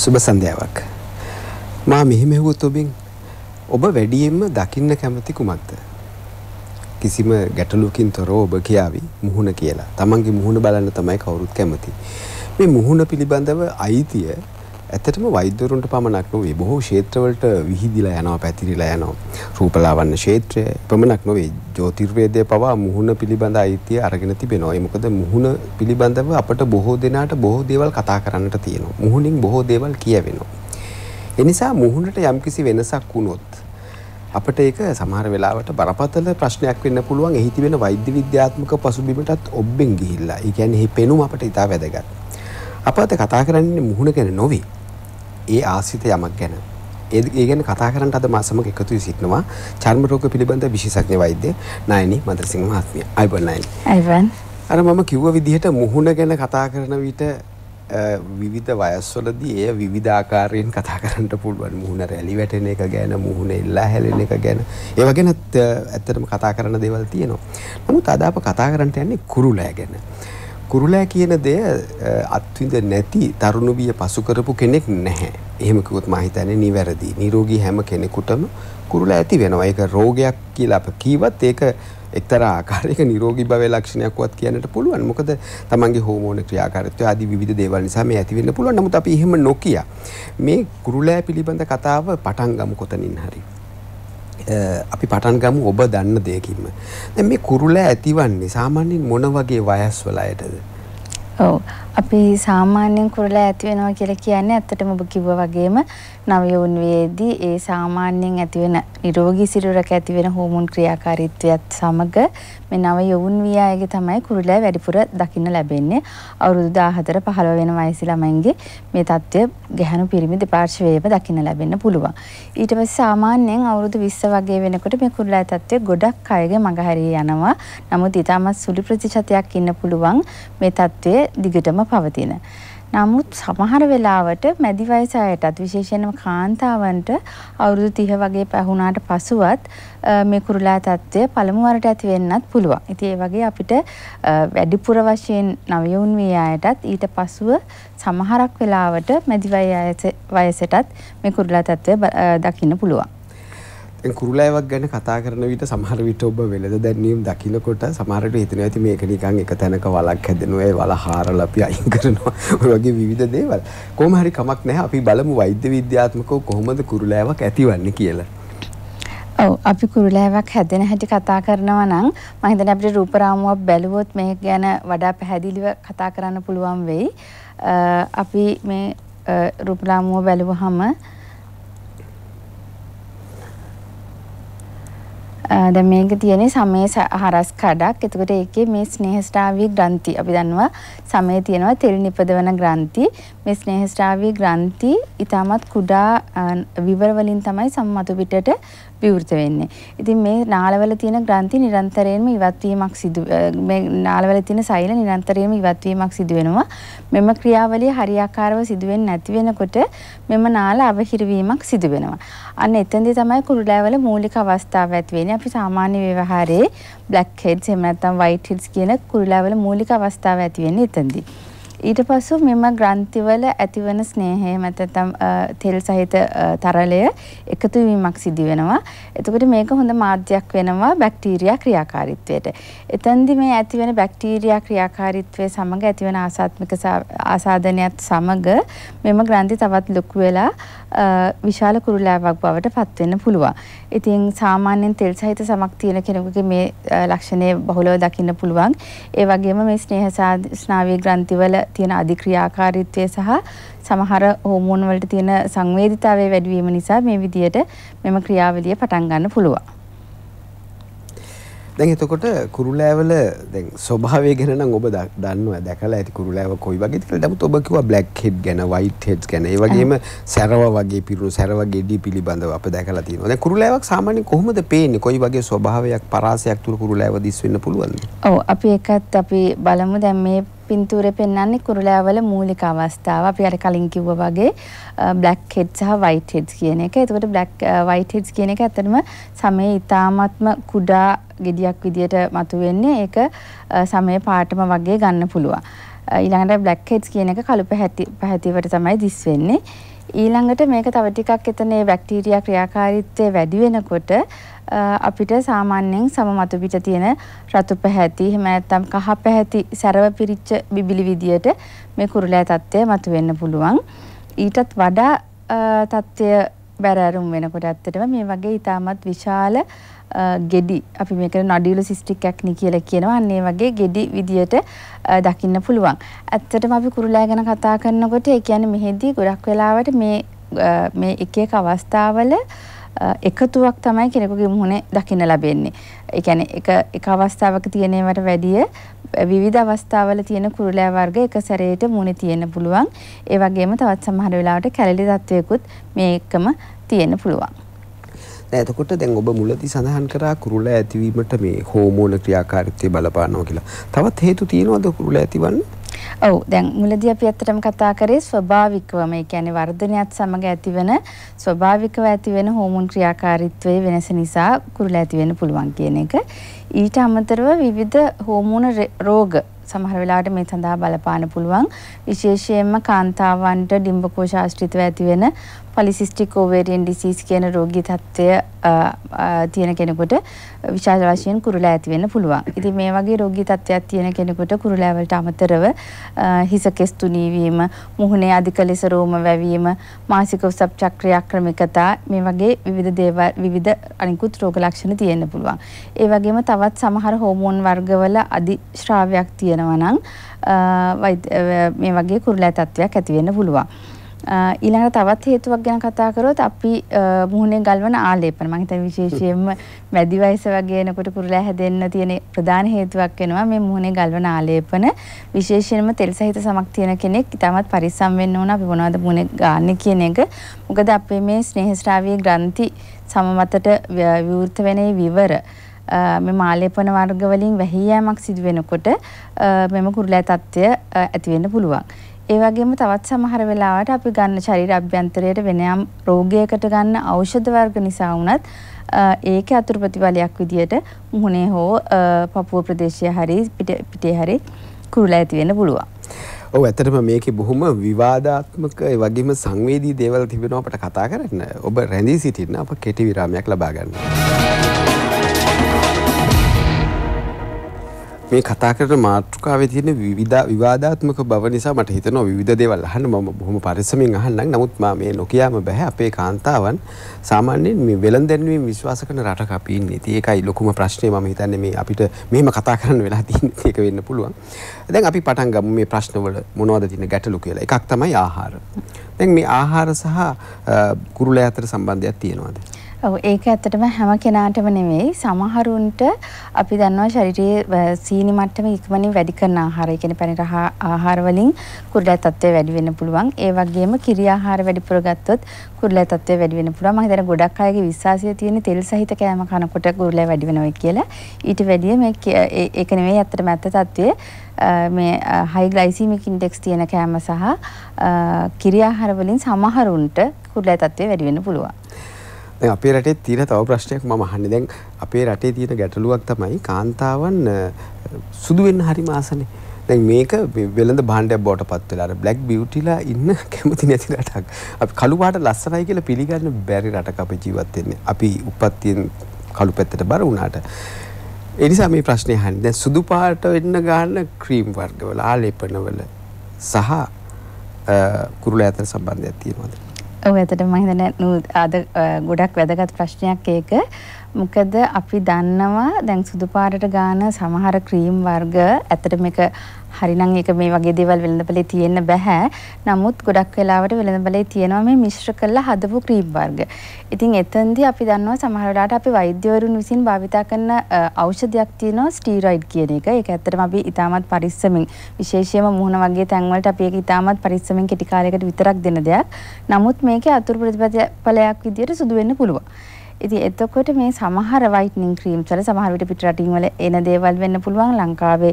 සුබ සන්ධ්‍යාවක්. මා මෙහෙම හෙව්වොත් ඔබෙන් ඔබ වැඩියෙන්ම දකින්න කැමති කුමක්ද? කිසිම ගැටලුවකින් තොරව ඔබ කියාවි මුහුණ කියලා. Tamange මුහුණ බලන්න තමයි කවුරුත් කැමති. මේ මුහුණ පිළිබඳව අයිතිය ඇත්තටම වෛද්‍යවරුන්ට පමණක් නොවේ බොහෝ ක්ෂේත්‍රවලට විහිදිලා යනවා පැතිරිලා යනවා. රූපලාවන්‍ය ක්ෂේත්‍රය පමණක් නොවේ ජ්‍යොතිර්වේදය පවා මුහුණ පිළිබඳ අයිතිය අරගෙන තිබෙනවා. ඒ මොකද මුහුණ පිළිබඳව අපට බොහෝ දෙනාට බොහෝ දේවල් කතා කරන්නට තියෙනවා. මුහුණින් බොහෝ දේවල් කියවෙනවා. ඒ නිසා මුහුණට යම්කිසි වෙනසක් වුණොත් අපට ඒක සමහර වෙලාවට බරපතල ප්‍රශ්නයක් වෙන්න පුළුවන් එහි තිබෙන වෛද්‍ය විද්‍යාත්මක පසුබිමටත් ඔබෙන් ගිහිල්ලා. ඒ කියන්නේ මේ පෙනුම අපට ඉතා වැදගත්. අප අද කතා කරන්නේ මුහුණ ගැන නොවේ. ඒ ආසිත යමක් ගැන. ඒ ගැන කතා කරන්න අද මා සමග එකතු වී සිටිනවා චර්ම රෝග පිළිබඳ විශේෂඥ වෛද්‍ය නයනි මදසිංහ මහත්මිය. අයිබෝන් නයනි. අයිබෝන්. අර මම කිව්ව විදිහට මුහුණ ගැන කතා කරන විට විවිධ වයස්වලදී එය විවිධාකාරයෙන් කතා කරන්න පුළුවන් මුහුණ රැලි වැටෙන එක ගැන මුහුණ එල්ලා හැලෙන එක ගැන ඒ වගේත් ඇත්තටම කතා කරන දේවල් තියෙනවා. නමුත් අද අප කතා කරන්න යන්නේ කුරුලෑ ගැන. කුරුලෑ කියන දෙය අත්විඳ නැති තරුණ විය පසු කරපු කෙනෙක් නැහැ. එහෙම කිව්වොත් මා හිතන්නේ නිවැරදි. නිරෝගී හැම කෙනෙකුටම කුරුලෑ ඇති වෙනවා. ඒක රෝගයක් කියලා අප කීවත් ඒක එක්තරා ආකාරයක නිරෝගී භවයේ ලක්ෂණයක්වත් කියන්නට පුළුවන්. මොකද තමන්ගේ හෝමෝන ක්‍රියාකාරීත්වය ආදී විවිධ දේවල් නිසා මේ ඇති වෙන්න පුළුවන්. නමුත් අපි එහෙම නොකිය මේ කුරුලෑ පිළිබඳ කතාව පටන් ගමු කොතනින් හරි. අපි පටන් ගමු ඔබ දන්න දෙයකින්ම. දැන් මේ කුරුලෑ ඇතිවන්නේ සාමාන්‍යයෙන් මොන වගේ වයස්වල අයටද? ඔව් අපි සාමාන්‍යයෙන් කුරුලෑ ඇති වෙනවා කියලා කියන්නේ ඇත්තටම ඔබ කිව්වා වගේම නවයෝන් වේදී ඒ සාමාන්‍යයෙන් ඇතිවෙන නිරෝගී සිරුරක ඇතිවෙන හෝමෝන් ක්‍රියාකාරීත්වයත් සමග මේ නව යොවුන් විය අයගේ තමයි කුරුලෑ වැඩිපුර දකින්න ලැබෙන්නේ. අවුරුදු 14 15 වෙන වයසේ ළමයින්ගේ මේ தත්ත්වය ගැහණු පිරිමි දෙපාර්ශ්වයේම දකින්න ලැබෙන්න පුළුවන්. ඊට පස්සේ සාමාන්‍යයෙන් අවුරුදු 20 වගේ වෙනකොට මේ කුරුලෑ තත්ත්වය ගොඩක් අයගේ මගහැරී යනවා. නමුත් ඊටමත් සුළු ප්‍රතිශතයක් ඉන්න පුළුවන් මේ தත්ත්වය දිගටම පවතින. නමුත් සමහර වෙලාවට මැදි වයස අයටත් විශේෂයෙන්ම කාන්තාවන්ට අවුරුදු 30 වගේ පැහුණාට පසුවත් මේ කුරුලා තත්ත්වය පළමු වරට ඇති වෙන්නත් පුළුවන්. ඉතින් ඒ වගේ අපිට වැඩිපුර වශයෙන් නවයුන් වී අයටත් ඊට පසුව සමහරක් වෙලාවට මැදි වයසටත් මේ කුරුලා තත්ත්වය දකින්න පුළුවන්. කුරුලෑවක් ගැන කතා කරන විට සමහර විට ඔබ වෙළඳ දැන්වීම් දකිනකොට සමහරට හිතෙනවා ඇති මේක නිකන් එක තැනක වලක් හැදෙනවා ඒ වල හාරලා අපි අයින් කරනවා. ඔය වගේ විවිධ දේවල්. කොහොම හරි කමක් නැහැ. අපි බලමු වෛද්‍ය විද්‍යාත්මකව කොහොමද කුරුලෑවක් ඇතිවන්නේ කියලා. ඔව් අපි කුරුලෑවක් හැදෙන හැටි කතා කරනවා නම් මම හිතන්නේ අපිට රූප රාමුවක් බැලුවොත් මේක ගැන වඩා පැහැදිලිව කතා කරන්න පුළුවන් වෙයි. අපි මේ රූප රාමුව බැලුවහම දැන් මේක තියෙන්නේ සමේ හරස් කඩක්. එතකොට ඒකේ මේ ස්නේහස්ටාවී ග්‍රන්ථි අපි දන්නවා සමේ තියෙනවා තෙල් නිපදවන ග්‍රන්ථි. මේ ස්නේහස්ටාවී ග්‍රන්ථි ඊටමත් කුඩා විවර වලින් තමයි සම්මතු පිටට විවෘත වෙන්නේ. ඉතින් මේ නාලවල තියෙන ග්‍රන්ථි නිරන්තරයෙන්ම ඉවත් වීමක් සිදු මේ නාලවල තියෙන සෛල නිරන්තරයෙන්ම ඉවත් වීමක් සිදු වෙනවා. මෙම ක්‍රියාවලිය හරියාකාරව සිදු වෙන්නේ නැති වෙනකොට මෙම නාල අවහිරවීමක් සිදු වෙනවා. අන්න එතෙන්දී තමයි කුරුලෑවල මූලික අවස්ථාව ඇති වෙන්නේ. අපි සාමාන්‍ය ව්‍යවහාරයේ බ්ලැක් හෙඩ්ස් එහෙම නැත්නම් වයිට් හෙඩ්ස් කියන කුරුලෑවල මූලික අවස්ථාව ඇති වෙන්නේ එතෙන්දී. ඊට පසු මෙම ග්‍රන්ථිවල ඇතිවන ස්නේහය මතතම් තෙල් සහිත තරලය එකතු වීමක් සිදි වෙනවා. එතකොට මේක හොඳ මාධ්‍යයක් වෙනවා බැක්ටීරියා ක්‍රියාකාරීත්වයට. එතෙන්දි මේ ඇතිවන බැක්ටීරියා ක්‍රියාකාරීත්වය සමග ඇතිවන ආසාත්මික ආසාදනයත් සමග මෙම ග්‍රන්ථි තවත් ලොකු වෙලා විශාල කුරුලෑවක් බවට පත් වෙන්න පුළුවන්. ඉතින් සාමාන්‍යයෙන් තෙල් සහිත සමක් තියෙන කෙනෙකුගේ මේ ලක්ෂණය බහුලව දකින්න පුළුවන්. ඒ වගේම මේ ස්නේහ ස්නායු ග්‍රන්ථිවල තියෙන අධික්‍රියාකාරීත්වය සහ සමහර හෝමෝන් වලට තියෙන සංවේදීතාවය වැඩි වීම නිසා මේ විදියට මෙම ක්‍රියාවලිය පටන් ගන්න පුළුවන්. දැන් එතකොට කුරුලෑවල දැන් ස්වභාවය ගැන ඔබ දන්නවා දැකලා ඇති කුරුලෑව කොයි වගේද කියලා. නමුත් ඔබ කිව්වා බ්ලැක් හෙඩ් ගැන, වයිට් හෙඩ්ස් ගැන. ඒ වගේම සැරව වගේ පිරුණු සැරව ගෙඩි පිළිබඳව අප දැකලා තියෙනවා. දැන් කුරුලෑවක් සාමාන්‍යයෙන් කොහොමද පේන්නේ? කොයි වගේ ස්වභාවයක් පරාසයක් තුර කුරුලෑව දිස් වෙන්න පුළුවන්ද? ඔව් අපි ඒකත් අපි බලමු දැන් මේ පින්තූරේ පෙන්වන්නේ කුරුලෑවල මූලික අවස්ථාව. අපි අර කලින් කිව්වා වගේ බ්ලැක් හෙඩ් සහ වයිට් හෙඩ්ස් කියන එක. එතකොට බ්ලැක් වයිට් හෙඩ්ස් කියන එක ඇත්තටම සමේ ඊ타ත්ම කුඩා ගෙඩියක් විදියට මතුවෙන්නේ. ඒක සමේ පාටම වගේ ගන්න පුළුවන්. ඊළඟට බ්ලැක් හෙඩ්ස් කියන එක කළු පැහැති පැහැතිවට තමයි දිස් වෙන්නේ. ඊළඟට මේක තව ටිකක් එතන ඒ බැක්ටීරියා ක්‍රියාකාරීත්වය වැඩි වෙනකොට අපිට සාමාන්‍යයෙන් සම මතු පිට තියෙන රතු පැහැති එහෙම නැත්නම් කහ පැහැති සැරව පිරිච්ච බිබිලි විදියට මේ කුරුලෑ තත්ත්වය මතුවෙන්න පුළුවන්. ඊටත් වඩා තත්ත්වය බැරෑරුම් වෙනකොට ඇත්තටම මේ වගේ ඊටමත් විශාල ගෙඩි අපි මේකට නඩියුල සිස්ටික් ඇක්නි කියලා කියනවා. අන්න ඒ වගේ ගෙඩි විදියට දකින්න පුළුවන්. ඇත්තටම අපි කුරුලෑ ගැන කතා කරනකොට ඒ කියන්නේ මෙහෙදී ගොඩක් වෙලාවට මේ මේ එක එක අවස්ථාවල එකතුවක් තමයි කෙනෙකුගේ මුහුණේ දකින්න ලැබෙන්නේ. ඒ කියන්නේ එක එක අවස්ථාවක තියෙනවට වැඩිය විවිධ අවස්ථාවල තියෙන කුරුලෑ වර්ග එක සැරේට මුහුණේ තියෙන්න පුළුවන්. ඒ වගේම තවත් සමහර වෙලාවට කැලලි තත්වයකුත් මේ එකම තියෙන්න පුළුවන්. එතකොට දැන් ඔබ මුලදී සඳහන් කරා කුරුල ඇතිවීමට මේ හෝමෝන ක්‍රියාකාරීත්වය බලපානවා කියලා. තවත් හේතු තියෙනවද කුරුල ඇතිවන්න? ඔව් දැන් මුලදී අපි ඇත්තටම කතා කරේ ස්වභාවිකවම ඒ කියන්නේ වර්ධනයත් සමග ඇතිවන ස්වභාවිකව ඇතිවෙන හෝමෝන් ක්‍රියාකාරීත්වයේ වෙනස නිසා කුරුල ඇති වෙන්න පුළුවන් කියන එක. ඊට අමතරව විවිධ හෝමෝන රෝග සමහර වෙලාවට මේ සඳහා බලපාන්න පුළුවන් විශේෂයෙන්ම කාන්තාවන්ට ඩිම්බකෝෂ ආශ්‍රිතව ඇතිවෙන පොලිසිස්ටික් ඕවේරියන් ඩිසීස් කියන රෝගී තත්ත්වය තියෙන කෙනෙකුට විශාල වශයෙන් කුරුලා ඇති වෙන්න පුළුවන්. ඉතින් මේ වගේ රෝගී තත්ත්වයක් තියෙන කෙනෙකුට කුරුලා වලට අමතරව හිස කෙස් තුනී වීම, මුහුණේ අධික ලෙස රෝම වැවීම, මාසික උසප් චක්‍රීය ක්‍රමිකතා මේ වගේ විවිධ දේවල් විවිධ අනිකුත් රෝග ලක්ෂණ තියෙන්න පුළුවන්. ඒ වගේම තවත් සමහර හෝමෝන් වර්ගවල අධිශ්‍රාවයක් තියෙනවා නම් මේ වගේ කුරුලා තත්ත්වයක් ඇති වෙන්න පුළුවන්. ඊළඟ තවත් හේතුවක් ගැන කතා කරොත් අපි මුහුණේ ගල්වන ආලේපන මම හිතන්නේ විශේෂයෙන්ම මැදි වයස වගේ එනකොට කුරුලා හැදෙන්න තියෙන ප්‍රධාන හේතුවක් වෙනවා මේ මුහුණේ ගල්වන ආලේපන විශේෂයෙන්ම තෙල් සහිත සමක් තියෙන කෙනෙක් ඉතාමත් පරිස්සම් වෙන්න ඕන අපි මොනවද මුහුණේ ගන්න කියන එක. මොකද අපේ මේ ස්නේහස්රාවී ග්‍රන්ථි සම මතට විවෘත වෙන විවර මේ මාලේපන වර්ග වලින් වැහි යෑමක් සිදු වෙනකොට මෙම කුරුලා තත්ත්වය ඇති වෙන්න පුළුවන්. ඒ වගේම තවත් සමහර වෙලාවට අපි ගන්න ශරීර අභ්‍යන්තරයට වෙන යම් රෝගයකට ගන්න ඖෂධ වර්ග නිසා වුණත් ඒකේ අතුරු ප්‍රතිඵලයක් විදියට මුහුණේ හෝ පපුව ප්‍රදේශය හරි පිටේ හරි කුරුලා ඇති වෙන්න පුළුවන්. ඔව් ඇත්තටම මේකේ බොහොම විවාදාත්මක ඒ වගේම සංවේදී දේවල් තිබෙනවා අපට කතා කරන්න. ඔබ රැඳී සිටින්න අප කෙටි විරාමයක් ලබා ගන්නවා. මේ කතා කරන මාතෘකාවේ තියෙන විවිධ විවාදාත්මක බව නිසා මට හිතෙනවා විවිධ දේවල් අහන්න මම බොහොම පරිස්සමින් අහන්නම්. නමුත් මා මේ නොකියාම බෑ අපේ කාන්තාවන් සාමාන්‍යයෙන් මේ වෙළඳ දැන්වීම විශ්වාස කරන රටක අපි ඉන්නේ. ඉතින් ඒකයි ලොකුම ප්‍රශ්නේ මම හිතන්නේ මේ අපිට මෙහෙම කතා කරන්න වෙලා තියෙන්නේ ඒක වෙන්න පුළුවන්. දැන් අපි පටන් ගමු මේ ප්‍රශ්නවල මොනවද තියෙන ගැටලු කියලා. එකක් තමයි ආහාර. දැන් මේ ආහාර සහ කුරුලෑ අතර සම්බන්ධයක් තියෙනවද? ඔව් ඒක ඇත්තටම හැම කෙනාටම නෙවෙයි සමහරුන්ට අපි දන්නවා ශරීරයේ සීනි මට්ටම ඉක්මනින් වැඩි කරන ආහාර, ඒ කියන්නේ පැණි රහ ආහාර වලින් කුරුලෑ තත්ත්වය වැඩි වෙන්න පුළුවන්. ඒ වගේම කිරි ආහාර වැඩිපුර ගත්තොත් කුරුලෑ තත්ත්වය වැඩි වෙන්න පුළුවන්. මම හිතන්නේ ගොඩක් අයගේ විශ්වාසය තියෙන තෙල් සහිත කෑම කනකොට කුරුලෑ වැඩි වෙනවා කියලා. ඊට වැඩිය මේ ඒක නෙවෙයි ඇත්තටම ඇත්ත තත්ත්වය මේ හයි ග්ලයිසීමික් ඉන්ඩෙක්ස් තියෙන කෑම සහ කිරි ආහාර වලින් සමහරුන්ට කුරුලෑ තත්ත්වය වැඩි වෙන්න පුළුවන්. දැන් අපේ රටේ තියෙන තව ප්‍රශ්නයක් මම අහන්නේ දැන් අපේ රටේ තියෙන ගැටලුවක් තමයි කාන්තාවන් සුදු වෙන්න හරිම ආසනේ. දැන් මේක වෙළඳ භාණ්ඩයක් බවට පත් වෙලා අර බ්ලැක් බියුටිලා ඉන්න කැමති නැති රටක්. අපි කළු පාට ලස්සනයි කියලා පිළිගන්න බැරි රටක අපි ජීවත් වෙන්නේ. අපි උපත්තියෙන් කළු පැත්තට බර වුණාට. ඒ නිසා මේ ප්‍රශ්නේ අහන්නේ. දැන් සුදු පාට වෙන්න ගන්න ක්‍රීම් වර්ගවල ආලේපනවල සහ කුරුල අතර සම්බන්ධයක් තියෙනවද? ඔව් ඇත්තටම මම හිතන්නේ අද ගොඩක් වැදගත් ප්‍රශ්නයක් ඒක. මොකද අපි දන්නවා දැන් සුදු පාටට ගාන සමහර ක්‍රීම් වර්ග ඇත්තට මේක හරිනම් ඒක මේ වගේ දේවල් වෙළඳපොලේ තියෙන්න බෑ. නමුත් ගොඩක් වෙලාවට වෙළඳපොලේ තියෙනවා මේ මිශ්‍ර කරලා හදපු ක්‍රීම් වර්ග. ඉතින් එතෙන්දී අපි දන්නවා සමහර වෙලාවට අපි වෛද්‍යවරුන් විසින් භාවිතා කරන ඖෂධයක් තියෙනවා ස්ටීරොයිඩ් කියන එක. ඒක ඇත්තටම අපි ඉතාමත් පරිස්සමින් විශේෂයෙන්ම මුහුණ වගේ තැන්වලට අපි ඒක ඉතාමත් පරිස්සමින් කෙටි කාලයකට විතරක් දෙන දෙයක්. නමුත් මේකේ අතුරු ප්‍රතිඵලයක් විදියට සුදු වෙන්න පුළුවන්. ඉතින් එතකොට මේ සමහර වයිට්නින් ක්‍රීම්ස් වල සමහර විට පිට රටින් වල එන දේවල් වෙන්න පුළුවන් ලංකාවේ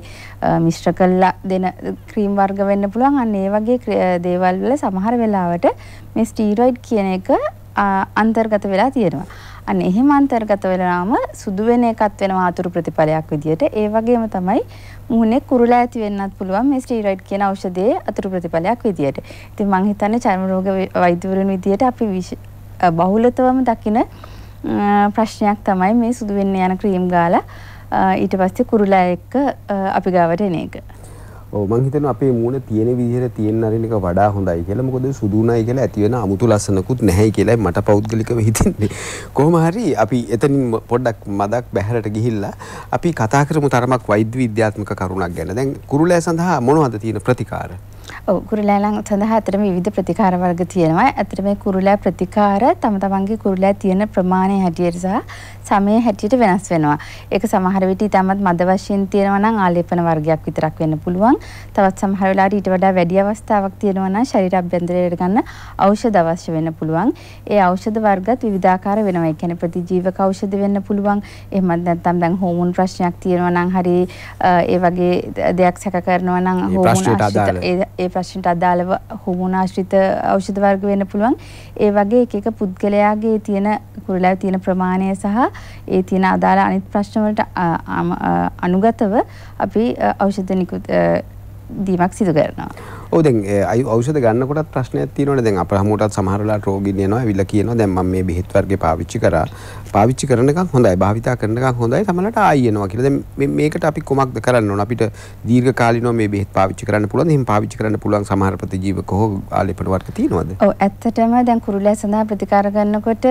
මිශ්‍ර කළා දෙන ක්‍රීම් වර්ග වෙන්න පුළුවන් අන්න ඒ වගේ දේවල් වල සමහර වෙලාවට මේ ස්ටීරොයිඩ් කියන එක අන්තර්ගත වෙලා තියෙනවා. අන්න එහෙම අන්තර්ගත වෙනාම සුදු වෙන එකත් වෙනවා ආතුරු ප්‍රතිඵලයක් විදියට. ඒ වගේම තමයි මුහුණේ කුරුලා ඇති වෙන්නත් පුළුවන් මේ ස්ටීරොයිඩ් කියන ඖෂධයේ අතුරු ප්‍රතිඵලයක් විදියට. ඉතින් මම හිතන්නේ චර්ම රෝග වෛද්‍යවරුන් විදියට අපි බහුලතවම දකින ප්‍රශ්නයක් තමයි මේ සුදු වෙන්න යන ක්‍රීම් ගාලා ඊට පස්සේ කුරුලා එක්ක අපි ගාවට එන එක. ඔව් මං හිතනවා අපේ මූණ තියෙන විදිහට තියෙන අරින එක වඩා හොඳයි කියලා. මොකද සුදුුණයි කියලා ඇති වෙන අමුතු ලස්සනකුත් නැහැ කියලා මට පෞද්ගලිකව හිතෙන්නේ. කොහොම හරි අපි එතනින් පොඩ්ඩක් මදක් බැහැරට ගිහිල්ලා අපි කතා කරමු තරමක් වෛද්‍ය විද්‍යාත්මක කරුණක් ගැන. දැන් කුරුලෑ සඳහා මොනවද තියෙන ප්‍රතිකාර? ඔව් කුරුලෑලන් සඳහා ඇත්තටම විවිධ ප්‍රතිකාර වර්ග තියෙනවා. ඇත්තට මේ කුරුලෑ ප්‍රතිකාර තම තමන්ගේ කුරුලෑ තියෙන ප්‍රමාණය හැටියට සහ සමය හැටියට වෙනස් වෙනවා. ඒක සමහර විට ඉතාමත් මද වශයෙන් තියෙනවා නම් ආලේපන වර්ගයක් විතරක් වෙන්න පුළුවන්. තවත් සමහර වෙලාවට ඊට වඩා වැඩි අවස්ථාවක් තියෙනවා නම් ශරීර අභ්‍යන්තරයට ගන්න ඖෂධ අවශ්‍ය වෙන්න පුළුවන්. ඒ ඖෂධ වර්ගත් විවිධාකාර වෙනවා. ඒ කියන්නේ ප්‍රතිජීවක ඖෂධ වෙන්න පුළුවන්. එහෙමත් නැත්නම් දැන් හෝමෝන් ප්‍රශ්නයක් තියෙනවා නම් හරි ඒ වගේ දෙයක් සැක කරනවා නම් හෝමෝන් ඒ ප්‍රශ්නට අදාළව හෝමෝන ආශ්‍රිත ඖෂධ වර්ග වෙන්න පුළුවන්. ඒ වගේ එක එක පුද්ගලයාගේ තියෙන කුරුලෑව තියෙන ප්‍රමාණය සහ ඒ තියෙන අදාළ අනිත් ප්‍රශ්න වලට අනුගතව අපි ඖෂධ නිකුත් දීමක් සිදු කරනවා. ඔව් දැන් අයි ඖෂධ ගන්නකොටත් ප්‍රශ්නයක් තියෙනවනේ දැන් අපේ හැමෝටත් සමහර වෙලාවට රෝගීන් එනවා ඇවිල්ලා කියනවා දැන් මම මේ බෙහෙත් වර්ගේ පාවිච්චි කරා පාවිච්චි කරන එකක් හොඳයි භාවිතා කරන එකක් හොඳයි තමලට ආයි එනවා කියලා. දැන් මේකට අපි කොමක්ද කරන්න ඕන? අපිට දීර්ඝ කාලිනව මේ බෙහෙත් පාවිච්චි කරන්න පුළුවන්. එහෙම පාවිච්චි කරන්න පුළුවන් සමහර ප්‍රතිජීවක හෝ ආලේපන වර්ග තියෙනවද? ඔව් ඇත්තටම දැන් කුරුල්ලෑ සඳහා ප්‍රතිකාර කරනකොට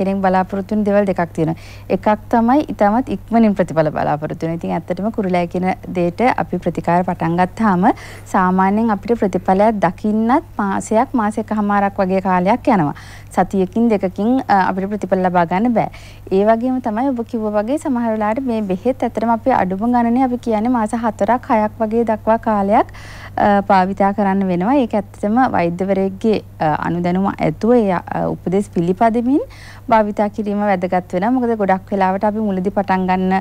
කෙනෙක් බලාපොරොත්තු වෙන දේවල් දෙකක් තියෙනවා. එකක් තමයි ඊටමත් ඉක්මනින් ප්‍රතිඵල බලාපොරොත්තු වෙන. ඉතින් ඇත්තටම කුරුල්ලෑ කියන දෙයට අපි ප්‍රතිකාර පටන් ගත්තාම සාමාන්‍යයෙන් අපිට ප්‍රතිඵලයක් දකින්නත් මාසයක් මාසයක හමාරක් වගේ කාලයක් යනවා. සතියකින් දෙකකින් අපිට ප්‍රතිඵල ලබා ගන්න බෑ. ඒ වගේම තමයි ඔබ කිව්වා වගේ සමහර වෙලාවට මේ බෙහෙත් ඇත්තටම අපි අඩුම ගණනේ අපි කියන්නේ මාස 4ක් 6ක් වගේ දක්වා කාලයක්. භාවිතා කරන්න වෙනවා. ඒක ඇත්තටම වෛද්‍යවරයෙක්ගේ අනුදැනුම ඇතුව ඒ උපදෙස් පිළිපදමින් භාවිතා කිරීම වැදගත් වෙනවා. මොකද ගොඩක් වෙලාවට අපි මුලදී පටන් ගන්න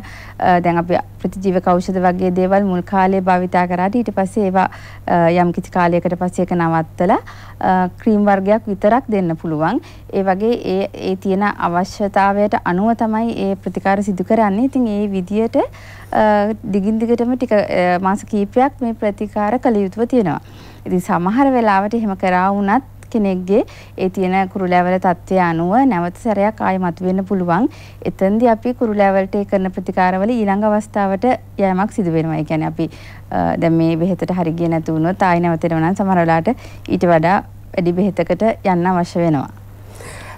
දැන් අපි ප්‍රතිජීවක ඖෂධ වගේ දේවල් මුල් කාලේ භාවිතා කරාට ඊට පස්සේ ඒවා යම් කිසි කාලයකට පස්සේ ඒක නවත්තලා ක්‍රීම් වර්ගයක් විතරක් දෙන්න පුළුවන්. ඒ වගේ ඒ ඒ තියෙන අවශ්‍යතාවයට අනුව තමයි ඒ ප්‍රතිකාර සිදු කරන්නේ. ඉතින් ඒ විදියට දිගින් දිගටම ටික මාස කීපයක් මේ ප්‍රතිකාර කළ යුතුව තියෙනවා. ඉතින් සමහර වෙලාවට එහෙම කරා වුණත් කෙනෙක්ගේ ඒ තියෙන කුරුලෑවල තත්ත්වය අනුව නැවත සැරයක් ආයෙ මතුවෙන්න පුළුවන්. එතෙන්දී අපි කුරුලෑවලට ඒ කරන ප්‍රතිකාරවල ඊළඟ අවස්ථාවට යෑමක් සිදු වෙනවා. ඒ කියන්නේ අපි දැන් මේ බෙහෙතට හරි ගියේ නැතු වුණොත් ආයෙ නැවතෙනවා නම් සමහර වෙලාවට ඊට වඩා වැඩි බෙහෙතකට යන්න අවශ්‍ය වෙනවා.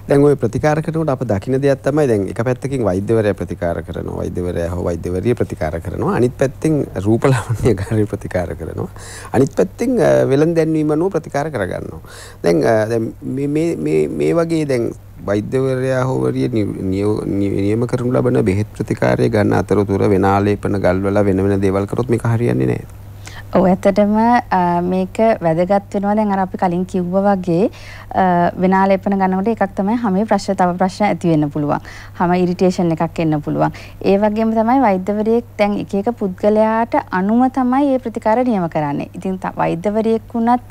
දැන් ওই ප්‍රතිකාර කරනකොට අප දකින්න දෙයක් තමයි දැන් එක පැත්තකින් වෛද්‍යවරයා ප්‍රතිකාර කරනවා වෛද්‍යවරයා හෝ වෛද්‍යවරිය ප්‍රතිකාර කරනවා. අනිත් පැත්තෙන් රූපලාවන්‍යකාරී ප්‍රතිකාර කරනවා. අනිත් පැත්තෙන් වෙළඳ දැන්වීම අනුව ප්‍රතිකාර කරගන්නවා. දැන් දැන් මේ මේ මේ වගේ දැන් වෛද්‍යවරයා හෝ වරිය නියම කරනු ලබන බෙහෙත් ප්‍රතිකාරය ගන්න අතරතුර වෙන ආලේපන ගල්වලා වෙන වෙන දේවල් කරොත් මේක හරියන්නේ නැහැ. ඔව් ඇත්තටම මේක වැදගත් වෙනවා. දැන් අර අපි කලින් කිව්වා වගේ වෙනාලේපන ගන්නකොට එකක් තමයි හැමේ ප්‍රශ්න තව ප්‍රශ්න ඇති වෙන්න පුළුවන්. හැම ඉරිටේෂන් එකක් එන්න පුළුවන්. ඒ වගේම තමයි වෛද්‍යවරියෙක් දැන් එක එක පුද්ගලයාට අනුව තමයි මේ ප්‍රතිකාර නියම කරන්නේ. ඉතින් වෛද්‍යවරියෙක් වුණත්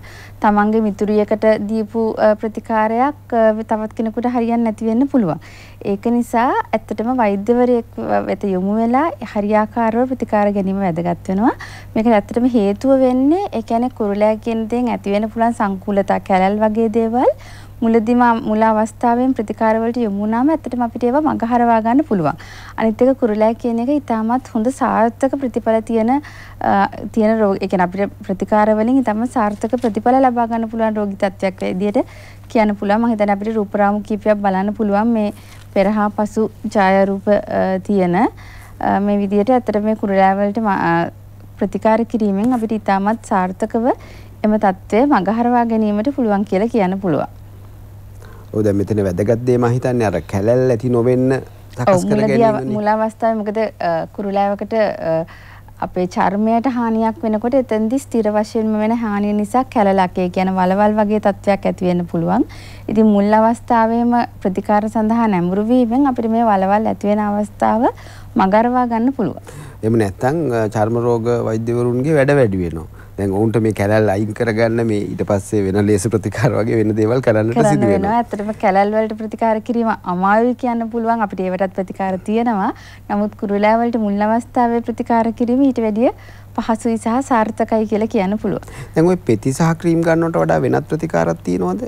තමන්ගේ මිතුරියකට දීපු ප්‍රතිකාරයක් තවත් කෙනෙකුට හරියන්නේ නැති වෙන්න පුළුවන්. ඒක නිසා ඇත්තටම වෛද්‍යවරයෙක් වෙත යොමු වෙලා හරියාකාරව ප්‍රතිකාර ගැනීම වැදගත් වෙනවා. මේක ඇත්තටම හේතුව වෙන්නේ ඒ කියන්නේ කුරුලෑ කියන දේෙන් ඇති වෙන පුළුවන් සංකූලතා කැලල් වගේ දේවල් මුලදිම මුල අවස්ථාවෙන් ප්‍රතිකාරවලට යොමු වුණාම ඇත්තටම අපිට ඒවා මගහරවා ගන්න පුළුවන්. අනිත් එක කුරුලෑ කියන එක ඉතාමත් හොඳ සාර්ථක ප්‍රතිඵල තියෙන තියෙන රෝග ඒ කියන්නේ අපිට ප්‍රතිකාර වලින් ඉතාම සාර්ථක ප්‍රතිඵල ලබා ගන්න පුළුවන් රෝගී තත්ත්වයක් විදියට කියන්න පුළුවන්. මම හිතන්නේ අපිට රූපරාමු කීපයක් බලන්න පුළුවන් මේ පෙර හා පසු ඡායාරූප තියෙන මේ විදියට ඇත්තට මේ කුරුලෑ වලට ප්‍රතිකාර කිරීමෙන් අපිට ඉතාමත් සාර්ථකව එම தત્ත්වය මගහරවා ගැනීමට පුළුවන් කියලා කියන්න පුළුවන්. ඔව් දැන් මෙතන වැදගත් දේ මම හිතන්නේ අර කැලැල් ඇති නොවෙන්න සකස් කර ගැනීමනේ. මුල අවස්ථාවේ මොකද කුරුලෑවකට අපේ චර්මයට හානියක් වෙනකොට එතෙන්දි ස්ථිර වශයෙන්ම වෙන හානිය නිසා කැලලක් කියන වලවල් වගේ තත්වයක් ඇති වෙන්න පුළුවන්. ඉතින් මුල් අවස්ථාවේම ප්‍රතිකාර සඳහා නැඹුරු වීමෙන් අපිට මේ වලවල් ඇති වෙන අවස්ථාව මගරවා ගන්න පුළුවන්. එහෙම නැත්නම් චර්ම රෝග වෛද්‍යවරුන්ගේ වැඩ වැඩි වෙනවා. දැන් ඔවුන්ට මේ කැලල් අයින් කරගන්න මේ ඊට පස්සේ වෙන ලේස ප්‍රතිකාර වගේ වෙන දේවල් කරන්නට කරන්න සිදු. වෙනවා. ඇත්තටම කැලල් වලට ප්‍රතිකාර කිරීම අමාරුයි කියන්න පුළුවන්. අපිට ඒවටත් ප්‍රතිකාර තියෙනවා. නමුත් කුරුලෑ වලට මුල් අවස්ථාවේ ප්‍රතිකාර කිරීම ඊට වැඩිය පහසුයි සහ සාර්ථකයි කියලා කියන්න පුළුවන්. දැන් ওই පෙති සහ ක්‍රීම් ගන්නවට වඩා වෙනත් ප්‍රතිකාරක් තියෙනවද?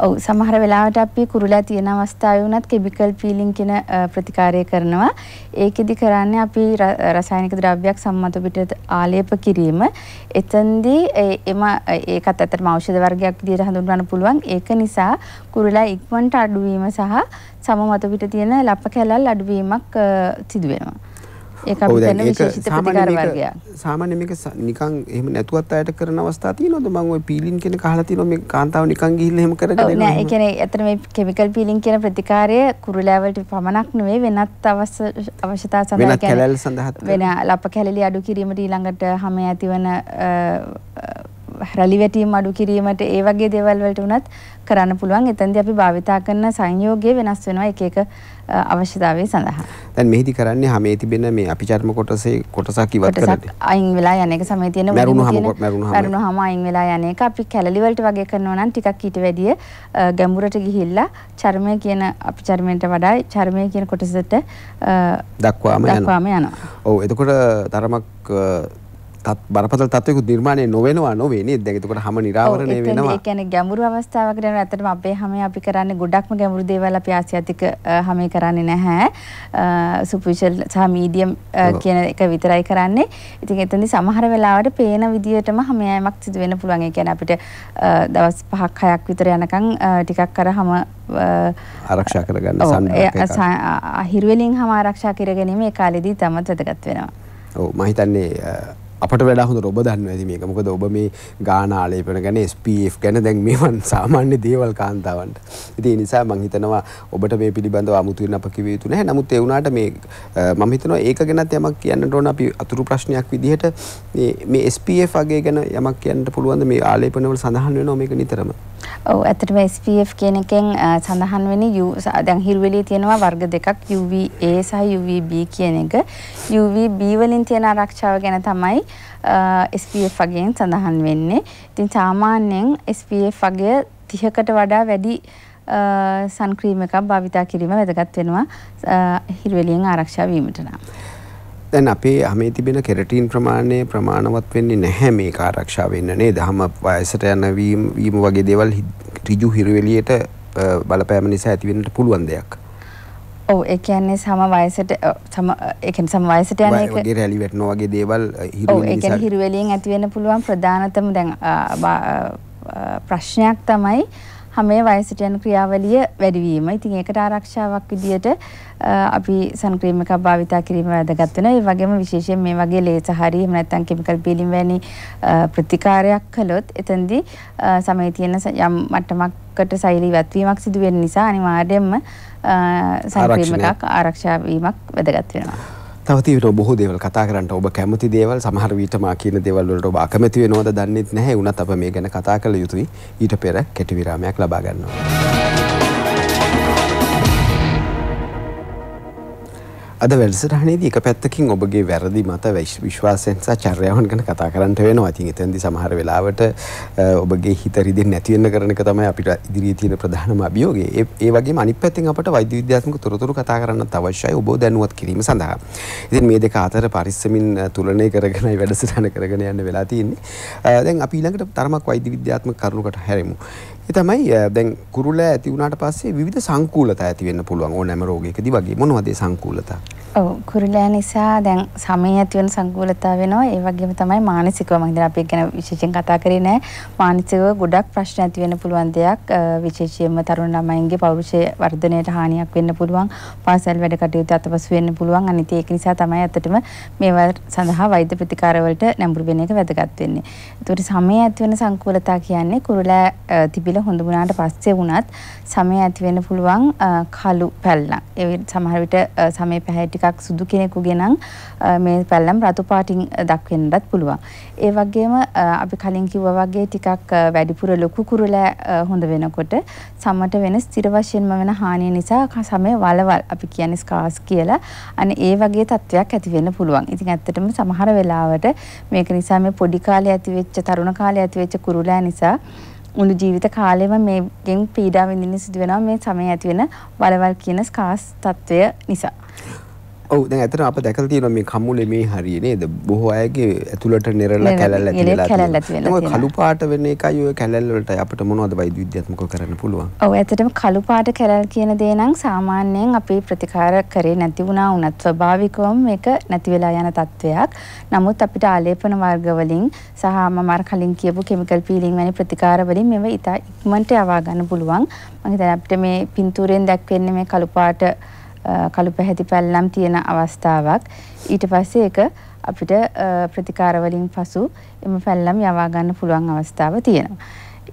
ඔව් සමහර වෙලාවට අපි කුරුලෑ තියෙන අවස්ථාවේ වුණත් කෙමිකල් පීලින් කියන අ, ප්‍රතිකාරය කරනවා. ඒකෙදි කරන්නේ අපි ර- රසායනික ද්‍රව්‍යයක් සම්මත පිටට ආලේප කිරීම. එතෙන්දී ඒ- එම ඒකත් ඇත්තටම ඖෂධ වර්ගයක් විදිහට හඳුන්වන්න පුළුවන්. ඒක නිසා කුරුලෑ ඉක්මනට අඩුවීම සහ සම මත පිට තියෙන ලප කැලල් අඩුවීමක් අ, සිදු වෙනවා. ඒක අපි දැන් විශේෂිත ප්‍රතිකාර වර්ගයක්. සාමාන්‍ය මේක නිකන් එහෙම නැතුවත් අයට කරන අවස්ථා තියෙනවද මම ওই පීලින් කියන කහලා තියෙනවා මේ කාන්තාව නිකන් ගිහිල්ලා එහෙම කරගෙන එනවා නෑ ඒ. කියන්නේ ඇත්තට මේ කෙමිකල් පීලින් කියන ප්‍රතිකාරය කුරුලෑ වලට පමණක් නෙවෙයි වෙනත් අවශ්‍ය අවශ්‍යතා සඳහා වෙනත් කැලැල් සඳහාත් වෙන ලප කැලලි අඩු කිරීමට ඊළඟට හැම ඇතිවන රැලි වැටීම් අඩු කිරීමට ඒ වගේ දේවල් වලට උනත් කරන්න පුළුවන්. එතෙන්දී අපි භාවිතා කරන සංයෝගය වෙනස් වෙනවා එක එක අවශ්‍යතාවය සඳහා. දැන් මෙහිදී කරන්නේ හැමේ තිබෙන මේ අපිචර්ම කොටසේ කොටසක් ඉවත් කරන්නේ. අයින් වෙලා යන එක සමේ තියෙන මැරුණුහම මැරුණුහම. අයින් වෙලා යන එක අපි කැලලි වලට වගේ කරනවා නම් ටිකක් ඊට වැඩිය ගැඹුරට ගිහිල්ලා චර්මය කියන අපි චර්මයට වඩා චර්මය කියන කොටසට දක්වාම යනවා. ඔව් එතකොට තරමක් බරපතල තත්වයකුත් නිර්මාණය නොවෙනවා නොවේ නේද? දැන් එතකොට හැම නිරාවරණය වෙනවා. ඒ කියන්නේ ගැඹුරු අවස්ථාවකට යනවා. ඇත්තටම අපේ හැමේ අපි කරන්නේ ගොඩක්ම ගැඹුරු දේවල් අපි ආසියාතික හැමේ කරන්නේ නැහැ. සුපර්ෆිෂල් සහ මීඩියම්. කියන එක විතරයි කරන්නේ. ඉතින් එතෙන්දී සමහර වෙලාවට පේන විදියටම හැමයෑමක් සිදු වෙන්න පුළුවන්. ඒ කියන්නේ අපිට දවස් 5ක් 6ක් විතර යනකම් ටිකක් අර හැම ආරක්ෂා කරගන්න ඔව්, සන්නහක ඒ එකක්. ස- හිරුවෙලින් හැම ආරක්ෂා කර ගැනීම ඒ කාලෙදී තමත් වැදගත් වෙනවා. ඔව් මම හිතන්නේ අපට වැඩා හොඳට ඔබ දන්නවා ඇති මේක. මොකද ඔබ මේ ගාන ආලේපන ගැන SPF ගැන දැන් මේවන් සාමාන්‍ය දේවල් කාන්තාවන්ට. ඉතින් ඒ නිසා මම හිතනවා ඔබට මේ පිළිබඳව අමුතුවෙන් අප කිව යුතු නැහැ. නමුත් ඒ වුණාට මේ අ, මම හිතනවා ඒක ගැනත් යමක් කියන්නට ඕන අපි අතුරු ප්‍රශ්නයක් විදිහට මේ මේ SPF වගේ ගැන යමක් කියන්නට පුළුවන්ද මේ ආලේපනවල සඳහන් වෙනවා මේක නිතරම. ඔව් ඇත්තටම SPF කියන එකෙන් අ, සඳහන් වෙන්නේ U ස- දැන් හිරුවෙලියේ තියෙනවා වර්ග දෙකක් UVA සහ UVB කියන එක. UVB වලින් තියෙන ආරක්ෂාව ගැන තමයි අ, SPF වගේන් සඳහන් වෙන්නේ. ඉතින් සාමාන්‍යයෙන් SPF වගය 30කට වඩා වැඩි සන් ක්‍රීම් එකක් භාවිතා කිරීම වැදගත් වෙනවා අ, හිරුවෙලියෙන් ආරක්ෂා වීමට නම්. දැන් අපේ හැමේ තිබෙන කෙරටින් ප්‍රමාණය ප්‍රමාණවත් වෙන්නේ නැහැ මේක ආරක්ෂා වෙන්න නේද? හැම වයසට යන වීම වීම වගේ දේවල් ඍජු හිරුවෙලියට බලපෑම නිසා ඇතිවෙන්නට පුළුවන් දෙයක්. ඔව් ඒ කියන්නේ සම වයසට සම ඒ කියන්නේ සම වයසට යන එක වගේ රැලි වැටෙනවා වගේ දේවල් අ, ඔව් ඒ කියන්නේ නිසා හිරු වලින් ඇති වෙන්න පුළුවන් ප්‍රධානතම දැන් ප්‍රශ්නයක් තමයි හැමේ වයසට යන ක්‍රියාවලිය වැඩිවීම. ඉතින් ඒකට ආරක්ෂාවක් විදියට අපි සන් ක්‍රීම් එකක් භාවිතා කිරීම වැදගත් වෙනවා. ඒ වගේම විශේෂයෙන් මේ වගේ ලේස හරි එහෙම නැත්නම් කෙමිකල් පීලින් වැනි ප්‍රතිකාරයක් කළොත් එතෙන්දී සමේ තියෙන යම් මට්ටමකට සෛල ඉවත් වීමක් සිදු වෙන නිසා අනිවාර්යයෙන්ම අ, සන් ක්‍රීම් ආරක්ෂණයක්. එකක් ආරක්ෂා වීමක් වැදගත් වෙනවා. තව තියෙනවා බොහෝ දේවල් කතා කරන්න ඔබ කැමති දේවල් සමහර විට මා කියන දේවල් වලට ඔබ අකමැති වෙනවද දන්නෙත් නැහැ. වුණත් අප මේ ගැන කතා කළ යුතුයි. ඊට පෙර කෙටි විරාමයක් ලබා ගන්නවා. අද වැඩසටහනේදී එක පැත්තකින් ඔබගේ වැරදි මත විශ්- විශ්වාසයෙන් සහ චර්යාවන් ගැන කතා කරන්නට වෙනවා. ඉතින් එතෙන්දී සමහර වෙලාවට අ, ඔබගේ හිත රිදෙන්නේ නැති වෙන්න කරන එක තමයි අපිට ඉදිරියේ තියෙන ප්‍රධානම අභියෝගය. ඒ ඒ වගේම අනිත් පැත්තෙන් අපට වෛද්‍ය විද්‍යාත්මක තොරතුරු කතා කරන්නත් අවශ්‍යයි ඔබ දැනුවත් කිරීම සඳහා. ඉතින් මේ දෙක අතර පරිස්සමින් අ, තුලනය කරගෙනයි වැඩසටහන කරගෙන යන්න වෙලා තියෙන්නේ. අ, දැන් අපි ඊළඟට තරමක් වෛද්‍ය විද්‍යාත්මක කරුණකට හැරෙමු. ඒ තමයි අ, දැන් කුරුල්ලා ඇති වුණාට පස්සේ විවිධ සංකූලතා ඇති වෙන්න පුළුවන් ඕනෑම රෝගයකදී වගේ මොනවද ඒ සංකූලතා? ඔව්. කුරුලෑ නිසා දැන් සමේ ඇති වෙන සංකූලතා වෙනවා. ඒ වගේම තමයි මානසිකව මම හිතන අපි ඒක ගැන විශේෂයෙන් කතා කරේ නෑ. මානසිකව ගොඩක් ප්‍රශ්න ඇති වෙන්න පුළුවන් දෙයක්. අ, විශේෂයෙන්ම තරුණ ළමයින්ගේ පෞරුෂය වර්ධනයට හානියක් වෙන්න පුළුවන්. පාසල් වැඩ කටයුතු අතපසු වෙන්න පුළුවන්. අනිත් ඒක නිසා තමයි ඇත්තටම මේවා සඳහා වෛද්‍ය ප්‍රතිකාර වලට නැඹුරු වෙන එක වැදගත් වෙන්නේ. ඒතකොට සමේ ඇති වෙන සංකූලතා කියන්නේ කුරුලෑ අ, තිබිලා හොඳ වුණාට පස්සේ වුණත් සමේ ඇති වෙන්න පුළුවන් අ, කළු පැල්ලම්. ඒ සමහර විට අ, සමේ පැහැය ටික ටිකක් සුදු කෙනෙකුගේ නම් මේ පැල්ලම් රතු පාටින් දක්වෙන්නත් පුළුවන්. ඒ වගේම අපි කලින් කිව්වා වගේ ටිකක් වැඩිපුර ලොකු කුරුලෑ හොඳ වෙනකොට සමට වෙන ස්ථිර වශයෙන්ම වෙන හානිය නිසා සමය වලවල් අපි කියන්නේ ස්කාස් කියලා අනේ ඒ වගේ තත්වයක් ඇති වෙන්න පුළුවන්. ඉතින් ඇත්තටම සමහර වෙලාවට මේක නිසා මේ පොඩි කාලේ ඇති වෙච්ච තරුණ කාලේ ඇති වෙච්ච කුරුලෑ නිසා මුළු ජීවිත කාලෙම මේගෙන් පීඩා විඳින්න සිදු වෙනවා මේ සමය ඇති වෙන වලවල් කියන ස්කාස් තත්වය නිසා. ඔව් දැන් ඇත්තට අප දැකලා තියෙනවා මේ කම්මුලේ මේ හරිය නේද? බොහෝ අයගේ ඇතුළට නෙරලා කැලල් ඇති වෙලා තියෙනවා. කළු පාට වෙන එකයි ඔය කැලල් වලට අපිට මොනවද වෛද්‍ය විද්‍යාත්මකව කරන්න පුළුවන්? ඔව් ඇත්තටම කළු පාට කැලල් කියන දේ නම් සාමාන්‍යයෙන් අපි ප්‍රතිකාර කරේ නැති වුණා වුණත් ස්වභාවිකවම මේක නැති වෙලා යන තත්වයක්. නමුත් අපිට ආලේපන වර්ග වලින් සහ මම අර කලින් කියපු කෙමිකල් පීලිං වැනි ප්‍රතිකාර වලින් මේව ඉතා ඉක්මනට යවා ගන්න පුළුවන්. මම හිතන්නේ අපිට මේ පින්තූරයෙන් දැක්වෙන්නේ මේ කළු පාට කළු පැහැති පැල්ලම් තියෙන අවස්ථාවක් ඊට පස්සේ ඒක අපිට ප්‍රතිකාර වලින් පසු එම පැල්ලම් යවා ගන්න පුළුවන් අවස්ථාව තියෙනවා.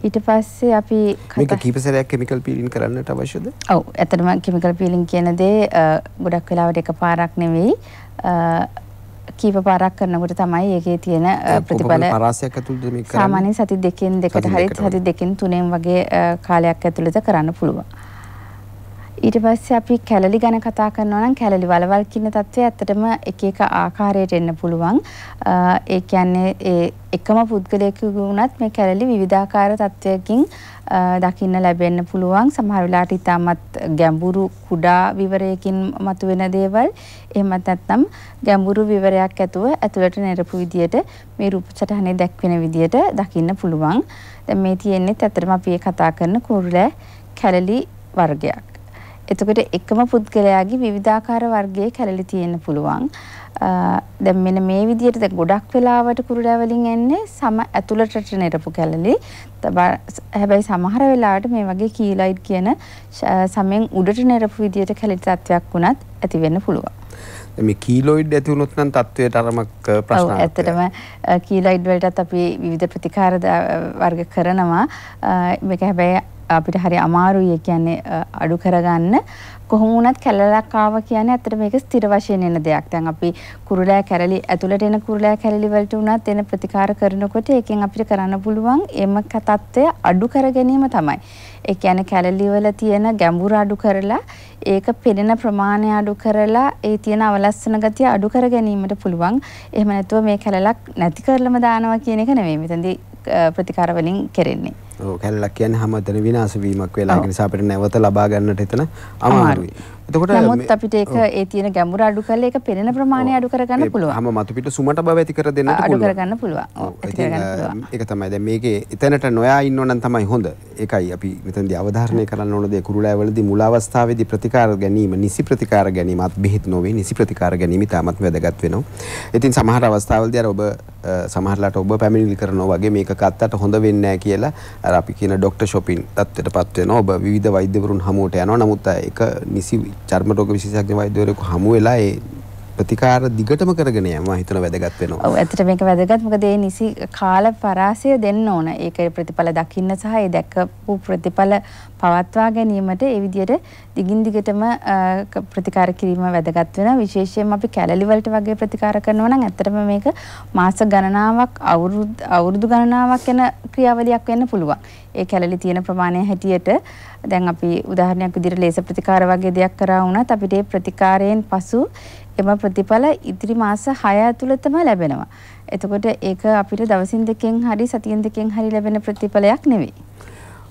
ඊට පස්සේ අපි මේක කීප සැරයක් කෙමිකල් පීලින් කරන්නට අවශ්‍යද? ඔව් ඇත්තටම කෙමිකල් පීලින් කියන දේ ගොඩක් වෙලාවට එකපාරක් නෙවෙයි කීප පාරක් කරනකොට තමයි ඒකේ තියෙන ප්‍රතිඵල පරාසයක් ඇතුළත මේක කරන්නේ සාමාන්‍යයෙන් සති දෙකෙන් දෙකට හරි සති දෙකෙන් තුනෙන් වගේ කාලයක් ඇතුළත කරන්න පුළුවන්. ඊට පස්සේ අපි කැලලි ගැන කතා කරනවා නම් කැලලි වලවල් කියන தත්ත්වය ඇත්තටම එක එක ආකාරයට එන්න පුළුවන්. ඒ කියන්නේ ඒ එකම පුද්ගලයෙකු වුණත් මේ කැලලි විවිධාකාර තත්ත්වයකින් දකින්න ලැබෙන්න පුළුවන්. සමහර වෙලාවට ඉතාමත් ගැඹුරු කුඩා විවරයකින් මතුවෙන දේවල් එහෙමත් නැත්නම් ගැඹුරු විවරයක් ඇතුව ඇතුළට නිරපු විදියට මේ රූප සටහනේ දැක්වෙන විදියට දකින්න පුළුවන්. දැන් මේ තියෙන්නේ ඇත්තටම අපි කතා කරන කුරුලෑ කැලලි වර්ගයක්. එතකොට එකම පුද්ගලයාගේ විවිධාකාර වර්ගයේ කැලලි තියෙන්න පුළුවන්. දැන් මෙන්න මේ විදිහට දැන් ගොඩක් වෙලාවට කුරුඩා වලින් එන්නේ සම ඇතුළටට නිරපු කැලලි. හැබැයි සමහර වෙලාවට මේ වගේ කීලයිඩ් කියන සමෙන් උඩට නිරපු විදිහට කැලලි තත්වයක් වුණත් ඇති වෙන්න පුළුවන්. මේ කීලොයිඩ් ඇති වුණොත් නම් තත්වයට අරමක් ප්‍රශ්නයක්. ඇත්තටම කීලොයිඩ් වලටත් අපි විවිධ ප්‍රතිකාර වර්ග කරනවා. මේක හැබැයි අපිට හරි අමාරුයි කියන්නේ අඩු කරගන්න කොහොම වුණත් කැලලක් ආවා කියන්නේ ඇත්තට මේක ස්ථිර වශයෙන් එන දෙයක්. දැන් අපි කුරුලෑ කැරලි ඇතුළට එන කුරුලෑ කැරලි වලට උනත් එන ප්‍රතිකාර කරනකොට ඒකෙන් අපිට කරන්න පුළුවන් එම තත්ත්වය අඩු කර ගැනීම තමයි. ඒ කියන්නේ කැලලි වල තියෙන ගැඹුර අඩු කරලා ඒක පෙනෙන ප්‍රමාණය අඩු කරලා ඒ තියෙන අවලස්සන ගතිය අඩු කර ගැනීමට පුළුවන්. එහෙම නැතුව මේ කැලලක් නැති කරලම දානවා කියන එක නෙවෙයි. මෙතනදී ප්‍රතිකාර වලින් කෙරෙන්නේ. ඔව් කැලලක් කියන්නේ හැමතැන විනාශ වීමක් වෙලා ඒක නිසා අපිට නැවත ලබා ගන්නට එතන අමාරුයි. එතකොට නමුත් අපිට ඒක ඒ තියෙන ගැඹුර අඩු කරලා ඒක පෙනෙන ප්‍රමාණය අඩු කරගන්න පුළුවන්. හැම මතු පිට සුමට බව ඇති කර දෙන්නට පුළුවන්. අඩු කරගන්න පුළුවන්. ඔව් ඇති කරගන්න පුළුවන්. ඒක තමයි. දැන් මේකේ එතනට නොයා ඉන්නව නම් තමයි හොඳ. ඒකයි අපි මෙතනදී අවධාරණය කරන්න ඕන දේ කුරුලෑවලදී මුල අවස්ථාවේදී ප්‍රතිකාර ගැනීම, නිසි ප්‍රතිකාර ගැනීම අත් බෙහෙත් නොවේ නිසි ප්‍රතිකාර ගැනීම ඉතාමත් වැදගත් වෙනවා. ඉතින් සමහර අවස්ථාවලදී අර ඔබ සමහරලාට ඔබ පැමිණිලි කරනවා වගේ මේක කත්තට හොඳ වෙන්නේ නැහැ කියලා අර අපි කියන ડોක්ටර් shopping තත්ත්වයටපත් වෙනවා. ඔබ විවිධ වෛද්‍යවරුන් හමුවට යනවා. නමුත් ඒක නිසි චර්ම රෝග විශේෂඥ වෛද්‍යවරයෙකු හමු වෙලා ඒ ප්‍රතිකාර දිගටම කරගෙන යම හිතන වැදගත් වෙනවා. ඔව් ඇත්තට මේක වැදගත් මොකද ඒ නිසි කාල පරාසය දෙන්න ඕන. ඒකේ ප්‍රතිඵල දකින්න සහ ඒ දැක්කපු ප්‍රතිඵල පවත්වා ගැනීමට ඒ විදිහට දිගින් දිගටම ප්‍රතිකාර කිරීම වැදගත් වෙනවා. විශේෂයෙන්ම අපි කැලලි වලට වගේ ප්‍රතිකාර කරනවා නම් ඇත්තටම මේක මාස ගණනාවක් අවුරුදු අවුරුදු ගණනාවක් යන ක්‍රියාවලියක් වෙන්න පුළුවන්. ඒ කැලලි තියෙන ප්‍රමාණය හැටියට දැන් අපි උදාහරණයක් විදිහට ලේසර් ප්‍රතිකාර වගේ දෙයක් කරා වුණත් අපිට ඒ ප්‍රතිකාරයෙන් පසු එම ප්‍රතිඵල ඉදිරි මාස 6 ඇතුළතම ලැබෙනවා. එතකොට ඒක අපිට දවසින් දෙකෙන් හරි සතියෙන් දෙකෙන් හරි ලැබෙන ප්‍රතිඵලයක් නෙවෙයි.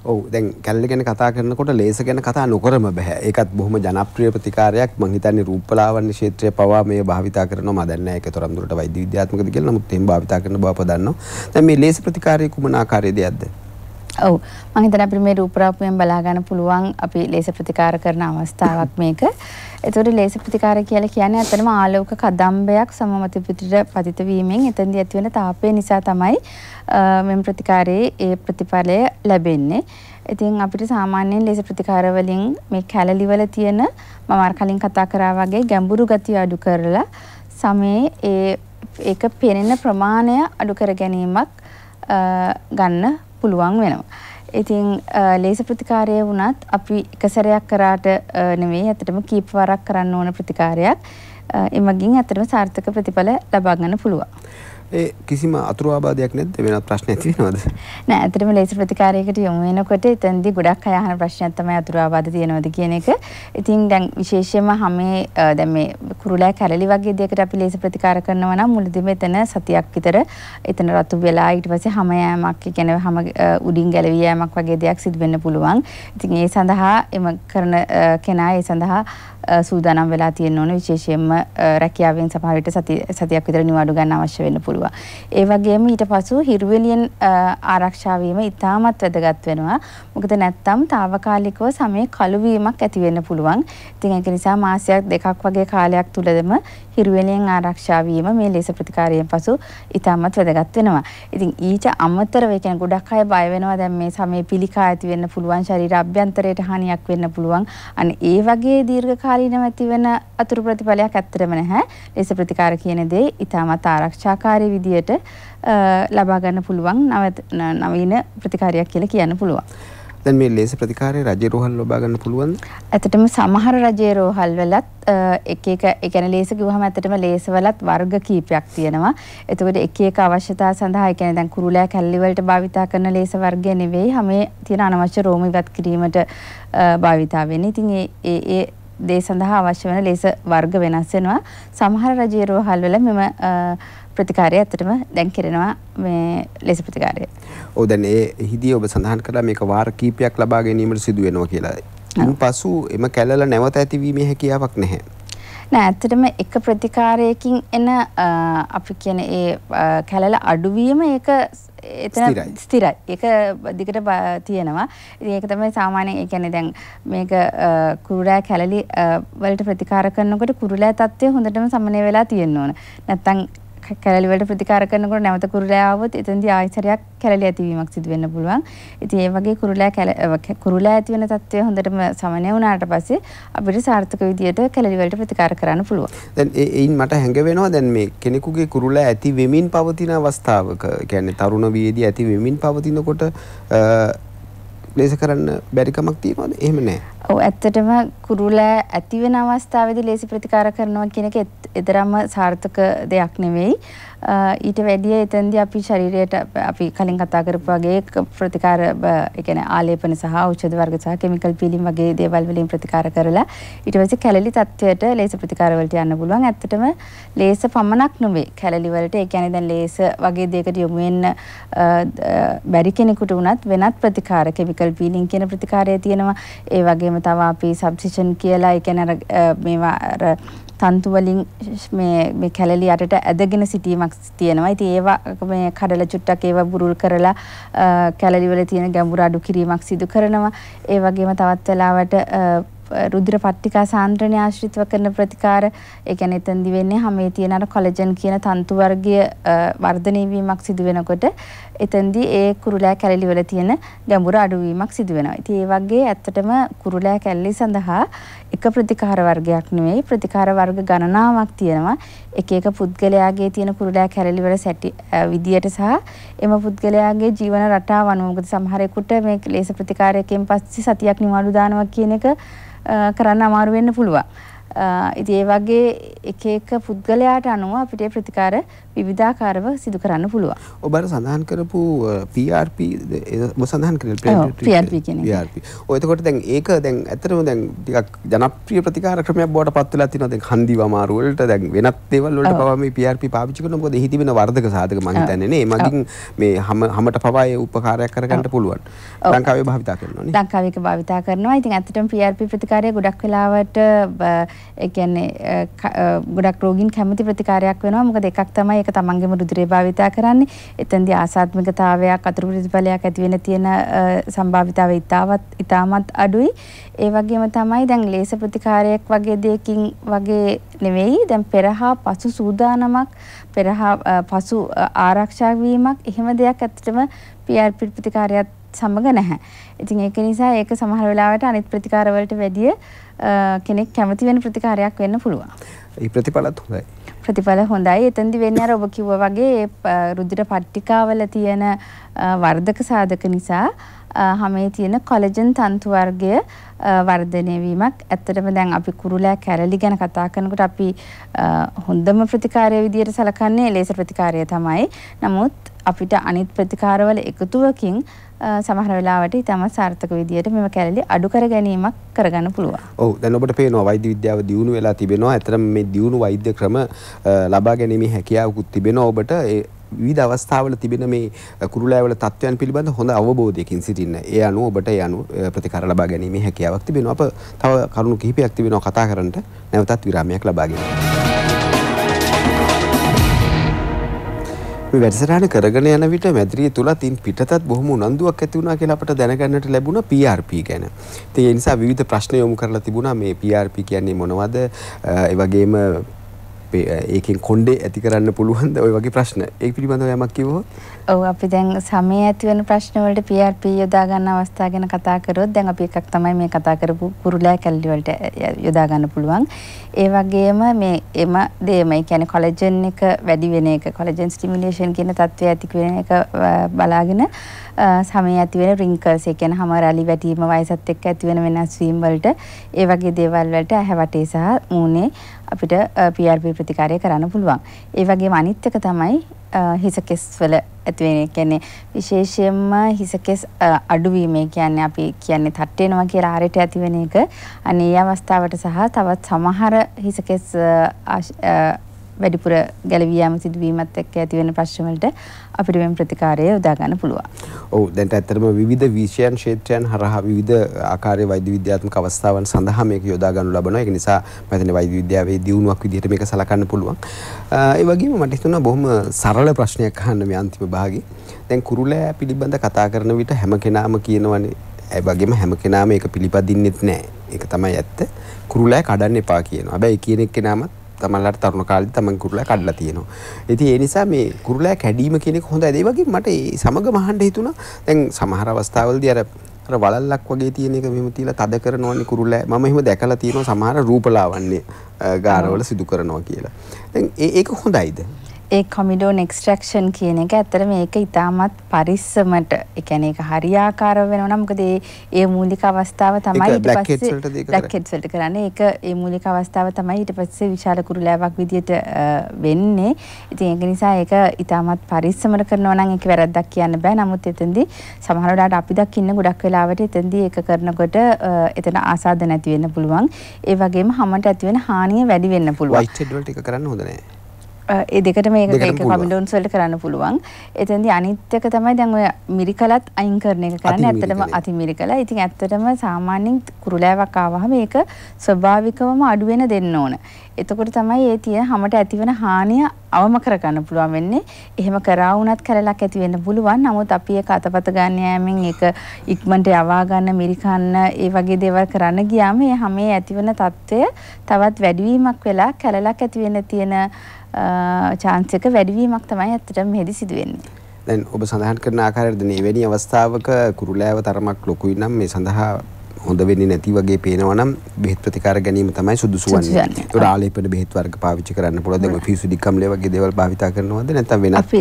ඔව් දැන් කැලලි ගැන කතා කරනකොට ලේස ගැන කතා නොකරම බෑ. ඒකත් බොහොම ජනප්‍රිය ප්‍රතිකාරයක්. මං හිතන්නේ රූපලාවන්‍ය ක්ෂේත්‍රය පවා මේ භාවිතා කරනවා. මම දන්නේ නැහැ ඒක තරම් දුරට වෛද්‍ය විද්‍යාත්මකද කියලා. නමුත් එහෙම භාවිතා කරන බව අප දන්නවා. දැන් මේ ලේස ප්‍රතිකාරයේ කුමන ආකාරයේ දෙයක්ද? ඔව් මම හිතන අපිට මේ රූපරාපුවෙන් බලා ගන්න පුළුවන් අපි ලේසර් ප්‍රතිකාර කරන අවස්ථාවක් මේක. ඒතකොට ලේසර් ප්‍රතිකාර කියලා කියන්නේ අතනම ආලෝක කදම්බයක් සමමත පිටට පතිත වීමෙන් එතෙන්දී ඇති වෙන තාපය නිසා තමයි මෙම ප්‍රතිකාරයේ ඒ ප්‍රතිඵලය ලැබෙන්නේ. ඉතින් අපිට සාමාන්‍යයෙන් ලේසර් ප්‍රතිකාර වලින් මේ කැලලි වල තියෙන මම අර කලින් කතා කරා වගේ ගැඹුරු ගතිය අඩු කරලා සමේ ඒ ඒක පෙනෙන ප්‍රමාණය අඩු කර ගැනීමක් ගන්න පුළුවන් වෙනවා. ඉතින් ලේස ප්‍රතිකාරය වුණත් අපි එක සැරයක් කරාට නෙවෙයි ඇත්තටම කීප වරක් කරන්න ඕන ප්‍රතිකාරයක්. එමගින් ඇත්තටම සාර්ථක ප්‍රතිඵල ලබා ගන්න පුළුවන්. ඒ කිසිම අතුරු ආබාධයක් නැද්ද වෙනත් ප්‍රශ්න ඇති වෙනවද? නෑ ඇත්තටම ලේසර් ප්‍රතිකාරයකට යොමු වෙනකොට එතෙන්දී ගොඩක් අය අහන ප්‍රශ්නයක් තමයි අතුරු ආබාධ තියෙනවද කියන එක. ඉතින් දැන් විශේෂයෙන්ම හැමේ දැන් මේ කුරුලෑ කැරලි වගේ දෙයකට අපි ලේසර් ප්‍රතිකාර කරනවා නම් මුලදීම එතන සතියක් විතර එතන රතු වෙලා ඊට පස්සේ හැම යෑමක් කියන්නේ හැම උඩින් ගැලවී යෑමක් වගේ දෙයක් සිදු වෙන්න පුළුවන්. ඉතින් ඒ සඳහා එම කරන කෙනා ඒ සඳහා සූදානම් වෙලා තියෙන්න ඕන විශේෂයෙන්ම රැකියාවෙන් සමහර විට සතියක් විතර නිවාඩු ගන්න අවශ්‍ය වෙන්න පුළුවන්. ඒ වගේම ඊට පසු හිරුවෙලියෙන් ආරක්ෂා වීම ඉතාමත් වැදගත් වෙනවා. මොකද නැත්තම් తాවකාලිකව සමේ කළු වීමක් ඇති වෙන්න පුළුවන්. ඉතින් ඒක නිසා මාසයක් දෙකක් වගේ කාලයක් තුලදම හිරුවෙලියෙන් ආරක්ෂා වීම මේ ලේස ප්‍රතිකාරයෙන් පසු ඉතාමත් වැදගත් වෙනවා. ඉතින් ඊට අමතරව ඒ කියන්නේ ගොඩක් අය බය වෙනවා දැන් මේ සමේ පිළිකා ඇති වෙන්න පුළුවන් ශරීර අභ්‍යන්තරයට හානියක් වෙන්න පුළුවන්. අන්න ඒ වගේ දීර්ඝ කාලීනව ඇති වෙන අතුරු ප්‍රතිඵලයක් ඇත්තටම නැහැ. ලේස ප්‍රතිකාර කියන දේ ඉතාමත් ආරක්ෂාකාරී විදියට ලබා ගන්න පුළුවන් නවීන ප්‍රතිකාරයක් කියලා කියන්න පුළුවන්. දැන් මේ ලේස ප්‍රතිකාරය රජයේ රෝහල් ලබා ගන්න පුළුවන්ද? ඇත්තටම සමහර රජයේ රෝහල් වලත් එක එක ඒ කියන්නේ ලේස කිව්වහම ඇත්තටම ලේස වලත් වර්ග කීපයක් තියෙනවා. එතකොට එක එක අවශ්‍යතා සඳහා ඒ කියන්නේ දැන් කුරුලෑ කැල්ලි වලට භාවිතා කරන ලේස වර්ගය නෙවෙයි හැමේ තියෙන අනවශ්‍ය රෝම ඉවත් කිරීමට භාවිතා වෙන්නේ. ඉතින් ඒ ඒ දේ සඳහා අවශ්‍ය වෙන ලේස වර්ග වෙනස් වෙනවා. සමහර රජයේ රෝහල් වල මෙම ප්‍රතිකාරය ඇත්තටම දැන් කෙරෙනවා මේ ලෙස ප්‍රතිකාරය. ඔව් දැන් ඒ හිදී ඔබ සඳහන් කළා මේක වාර කීපයක් ලබා ගැනීමට සිදු වෙනවා කියලා. ඉන්පසු එම කැලල නැවත ඇතිවීමේ හැකියාවක් නැහැ. නෑ ඇත්තටම එක ප්‍රතිකාරයකින් එන අපි කියන ඒ කැලල අඩුවීම ඒක එතන ස්ථිරයි. ඒක දිගට තියෙනවා. ඉතින් ඒක තමයි සාමාන්‍යයෙන් ඒ කියන්නේ දැන් මේක කුරුලෑ කැලලි වලට ප්‍රතිකාර කරනකොට කුරුලෑ තත්ත්වය හොඳටම සමනය වෙලා තියෙන්න ඕන. නැත්තම් කැලලි වලට ප්‍රතිකාර කරනකොට නැවත කුරුලෑ ආවොත් එතෙන්දී ආයතරයක් කැලලි ඇතිවීමක් සිදු වෙන්න පුළුවන්. ඉතින් ඒ වගේ කුරුලෑ කුරුලෑ ඇති වෙන තත්ත්වය හොඳටම සමනය වුණාට පස්සේ අපිට සාර්ථක විදියට කැලලි වලට ප්‍රතිකාර කරන්න පුළුවන්. දැන් ඒයින් මට හැඟ වෙනවා දැන් මේ කෙනෙකුගේ කුරුලෑ ඇති වෙමින් පවතින අවස්ථාවක කියන්නේ තරුණ වියේදී ඇති වෙමින් පවතිනකොට ලේස කරන්න බැරිකමක් තියෙනවද? එහෙම නැහැ. ඔව් ඇත්තටම කුරුලෑ ඇති වෙන අවස්ථාවේදී ලේසි ප්‍රතිකාර කරනවා කියන එක එතරම්ම සාර්ථක දෙයක් නෙවෙයි. ඊට වැඩිය එතෙන්දී අපි ශරීරයට අපි කලින් කතා කරපු වගේ ප්‍රතිකාර ඒ කියන්නේ ආලේපන සහ ඖෂධ වර්ග සහ කිමිකල් පීලින් වගේ දේවල් වලින් ප්‍රතිකාර කරලා ඊට පස්සේ කැලලි තත්වයට ලේස ප්‍රතිකාර වලට යන්න පුළුවන්. ඇත්තටම ලේස පමණක් නෙවෙයි කැලලි වලට ඒ කියන්නේ දැන් ලේස වගේ දෙයකට යොමු වෙන්න බැරි කෙනෙකුට වුණත් වෙනත් ප්‍රතිකාර කිමිකල් පීලින් කියන ප්‍රතිකාරය තියෙනවා. ඒ වගේම තව අපි සබ්සිෂන් කියලා ඒ කියන්නේ මේවා අර තන්තු වලින් මේ මේ කැලලි යටට ඇදගෙන සිටීමක් තියෙනවා. ඉතින් ඒවා මේ කඩල චුට්ටක් ඒවා බුරුල් කරලා කැලලි වල තියෙන ගැඹුර අඩු කිරීමක් සිදු කරනවා. ඒ වගේම තවත් වෙලාවට රුධිර පට්ටිකා සාන්ද්‍රණය ආශ්‍රිතව කරන ප්‍රතිකාර ඒ කියන්නේ එතෙන්දි වෙන්නේ හැමේ තියෙන අර කොලජන් කියන තන්තු වර්ගය වර්ධනය වීමක් සිදු වෙනකොට එතෙන්දි ඒ කුරුලෑ කැලලි වල තියෙන ගැඹුර අඩුවීමක් සිදු වෙනවා. ඉතින් ඒ වගේ ඇත්තටම කුරුලෑ කැලලි සඳහා එක ප්‍රතිකාර වර්ගයක් නෙවෙයි ප්‍රතිකාර වර්ග ගණනාවක් තියෙනවා. එක එක පුද්ගලයාගේ තියෙන කුරුලෑ කැලලි වල සැටි විදියට සහ එම පුද්ගලයාගේ ජීවන රටාව අනුව මොකද සමහරෙකුට මේ ලේස ප්‍රතිකාරයකින් පස්සේ සතියක් නිවාඩු දානවා කියන එක කරන්න අමාරු වෙන්න පුළුවන්. ඉතින් ඒ වගේ එක එක පුද්ගලයාට අනුව අපිට ප්‍රතිකාර විවිධාකාරව සිදු කරන්න පුළුවන්. ඔබ අර සඳහන් කරපු PRP ඔබ සඳහන් කරේ PRP කියන්නේ. PRP. ඔය එතකොට දැන් ඒක දැන් ඇත්තටම දැන් ටිකක් ජනප්‍රිය ප්‍රතිකාර ක්‍රමයක් බවට පත් වෙලා තියෙනවා. දැන් හන්දිව අමාරු වලට දැන් වෙනත් දේවල් වලට පවා මේ PRP පාවිච්චි කරනවා. මොකද එහි තිබෙන වර්ධක සාධක මම හිතන්නේ නේ. මගින් මේ හැම හැමට පවා ඒ උපකාරයක් කරගන්න පුළුවන්. ලංකාවේ භාවිතා කරනවා නේ. ලංකාවේ ඒක භාවිතා කරනවා. ඉතින් ඇත්තටම PRP ප්‍රතිකාරය ගොඩක් වෙලාවට ඒ කියන්නේ ගොඩක් රෝගීන් කැමති ප්‍රතිකාරයක් වෙනවා. මොකද එකක් තමයි ඒක තමන්ගේම රුධිරය භාවිතා කරන්නේ. එතෙන්දී ආසාත්මිකතාවයක් අතුරු ප්‍රතිඵලයක් ඇති වෙන තියෙන සම්භාවිතාවය ඉතාමත් ඉතාමත් අඩුයි. ඒ වගේම තමයි දැන් ලේස ප්‍රතිකාරයක් වගේ දෙයකින් වගේ නෙවෙයි. දැන් පෙරහා පසු සූදානමක් පෙරහා පසු ආරක්ෂා වීමක් එහෙම දෙයක් ඇත්තටම PRP ප්‍රතිකාරයත් සමග නැහැ. ඉතින් ඒක නිසා ඒක සමහර වෙලාවට අනිත් ප්‍රතිකාර වලට වැඩිය කෙනෙක් කැමති වෙන ප්‍රතිකාරයක් වෙන්න පුළුවන්. ඒ ප්‍රතිඵලත් හොඳයි. ප්‍රතිඵල හොඳයි. එතෙන්දි වෙන්නේ අර ඔබ කිව්වා වගේ රුධිර පට්ටිකාවල තියෙන වර්ධක සාධක නිසා හමේ තියෙන කොලජන් තන්තු වර්ගය වර්ධනය වීමක් ඇත්තටම දැන් අපි කුරුලෑ කැරලි ගැන කතා කරනකොට අපි හොඳම ප්‍රතිකාරය විදියට සලකන්නේ ලේසර් ප්‍රතිකාරය තමයි. නමුත් අපිට අනිත් ප්‍රතිකාරවල එකතුවකින් සමහර වෙලාවට ඉතාමත් සාර්ථක විදියට මෙම කැලලි අඩු කර ගැනීමක් කරගන්න පුළුවන්. ඔව් දැන් ඔබට පේනවා වෛද්‍ය විද්‍යාව දියුණු වෙලා තිබෙනවා. ඇත්තටම මේ දියුණු වෛද්‍ය ක්‍රම ලබා ගැනීමේ හැකියාවකුත් තිබෙනවා ඔබට. විවිධ අවස්ථාවල තිබෙන මේ කුරුලෑවල තත්ත්වයන් පිළිබඳ හොඳ අවබෝධයකින් සිටින්න. ඒ අනුව ඔබට ඒ අනුව ප්‍රතිකාර ලබා ගැනීමේ හැකියාවක් තිබෙනවා. අප තව කරුණු කිහිපයක් තිබෙනවා කතා කරන්නට. නැවතත් විරාමයක් ලබා ගැනීම. වැඩසටහන කරගෙන යන විට මැදිරිය තුලත් ඉන් පිටතත් බොහොම උනන්දුවක් ඇති වුණා කියලා අපට දැනගන්නට ලැබුණා PRP ගැන. ඉතින් ඒ නිසා විවිධ ප්‍රශ්න යොමු කරලා තිබුණා මේ PRP කියන්නේ මොනවද? ඒ වගේම ඒකෙන් කොන්්ඩේ ඇති කරන්න පුළුවන්ද ඔය වගේ ප්‍රශ්න ඒ පිළිබඳව යමක් කිව්වොත් ඔව් අපි දැන් සමය ඇති වෙන ප්‍රශ්න වලට PRP යොදා ගන්න අවස්ථා ගැන කතා කරොත් දැන් අපි එකක් තමයි මේ කතා කරපු කුරුලෑ කැලලි වලට යොදා ගන්න පුළුවන් ඒ වගේම මේ එම දේම ඒ කියන්නේ කොලජන් එක වැඩි වෙන එක කොලජන් ස්ටිමියුලේෂන් කියන තත්ත්වය ඇති වෙන එක බලාගෙන සමය ඇති වෙන රින්කල්ස් ඒ කියන්නේ හැම රැලි වැටීම වයසත් එක්ක ඇති වෙන වෙනස් වීම වලට ඒ වගේ දේවල් වලට ඇහැ වටේ සහ මූණේ අපිට PRP ප්‍රතිකාරය කරන්න පුළුවන්. ඒ වගේම අනිත් එක තමයි හිස කෙස් වල ඇති වෙන කියන්නේ විශේෂයෙන්ම හිස කෙස් අඩුවීම කියන්නේ අපි කියන්නේ තට් වෙනවා කියලා ආරයට ඇති වෙන එක. අනේ අවස්ථාවට සහ තවත් සමහර හිස කෙස් වැඩිපුර ගැලවී යාම සිදුවීමත් එක්ක ඇති වෙන ප්‍රශ්න වලට අපිට මේ ප්‍රතිකාරය යොදා ගන්න පුළුවන්. ඔව් දැන් ඇත්තටම විවිධ විෂයන් ක්ෂේත්‍රයන් හරහා විවිධ ආකාරයේ වෛද්‍ය විද්‍යාත්මක අවස්ථාවන් සඳහා මේක යොදා ගන්නු ලබනවා. ඒක නිසා මම හිතන්නේ වෛද්‍ය විද්‍යාවේ දියුණුවක් විදිහට මේක සලකන්න පුළුවන්. ඒ වගේම මට හිතුණා බොහොම සරල ප්‍රශ්නයක් අහන්න මේ අන්තිම භාගේ. දැන් කුරුලෑ පිළිබඳ කතා කරන විට හැම කෙනාම කියනවනේ ඒ වගේම හැම කෙනාම ඒක පිළිපදින්නෙත් නැහැ. ඒක තමයි ඇත්ත. කුරුලෑ කඩන්න එපා කියනවා. හැබැයි කියන එක්කෙනාමත් තමන්ලට තරුණ කාලේ තමන් කුරුලෑ කඩලා තියෙනවා. ඉතින් ඒ නිසා මේ කුරුලෑ කැඩීම කියන එක හොඳයි. ඒ වගේම මට ඒ සමග මහන්න හිතුණා. දැන් සමහර අවස්ථාවලදී අර අර වලල්ලක් වගේ තියෙන එක මෙහෙම තියලා තද කරනවන්නේ කුරුලෑ. මම එහෙම දැකලා තියෙනවා සමහර රූපලාවන්‍ය ගාරවල සිදු කරනවා කියලා. දැන් ඒක හොඳයිද? ඒ කොමිඩෝන් එක්ස්ට්‍රැක්ෂන් කියන එක ඇත්තට මේක ඉතාමත් පරිස්සමට ඒ කියන්නේ ඒක හරියාකාරව වෙනවා නම් මොකද ඒ ඒ මූලික අවස්ථාව තමයි ඊට පස්සේ බ්ලැක් හෙඩ්ස් වලට කරන්නේ. ඒක ඒ මූලික අවස්ථාව තමයි ඊට පස්සේ විශාල කුරුලෑවක් විදියට වෙන්නේ. ඉතින් ඒක නිසා ඒක ඉතාමත් පරිස්සමට කරනවා නම් ඒක වැරද්දක් කියන්න බෑ. නමුත් එතෙන්දී සමහර වෙලාවට අපි දකින්න ගොඩක් වෙලාවට එතෙන්දී ඒක කරනකොට එතන ආසාද නැති වෙන්න පුළුවන්. ඒ වගේම හැමට ඇති වෙන හානිය වැඩි වෙන්න පුළුවන්. වයිට් හෙඩ් වලට ඒක කරන්න හොඳ නෑ ඒ දෙකට මේ කමිඩෝන්ස් වලට කරන්න පුළුවන්. එතෙන්දී අනිත් එක තමයි දැන් ඔය මිරිකලත් අයින් කරන එක කරන්නේ. ඇත්තටම අති මිරිකල. ඉතින් ඇත්තටම සාමාන්‍යයෙන් කුරුලෑවක් ආවහම ඒක ස්වභාවිකවම අඩු වෙන දෙන්න ඕන. එතකොට තමයි ඒ තියෙන හැමට ඇතිවන හානිය අවම කරගන්න පුළුවන් වෙන්නේ. එහෙම කරා වුණත් කලලක් ඇති වෙන්න පුළුවන්. නමුත් අපි ඒක අතපත ගන්න යෑමෙන් ඒක ඉක්මනට යවා ගන්න, මිරිකන්න, ඒ වගේ දේවල් කරන්න ගියාම ඒ හැමේ ඇතිවන తත්වය තවත් වැඩි වීමක් වෙලා කලලක් ඇති වෙන්න තියෙන chance එක වැඩිවීමක් තමයි ඇත්තටම මෙහෙදි සිදු වෙන්නේ. දැන් ඔබ සඳහන් කරන ආකාරයට දැන් එවැනි අවස්ථාවක කුරුලෑව තරමක් ලොකුයි නම් මේ සඳහා හොඳ වෙන්නේ නැති වගේ පේනවා නම් බෙහෙත් ප්‍රතිකාර ගැනීම තමයි සුදුසු වන්නේ. ඒකට ආලේපන බෙහෙත් වර්ග පාවිච්චි කරන්න පුළුවන්. දැන් ඔය ෆිසිඩිකම්ලේ වගේ දේවල් භාවිතා කරනවද නැත්නම් වෙනත්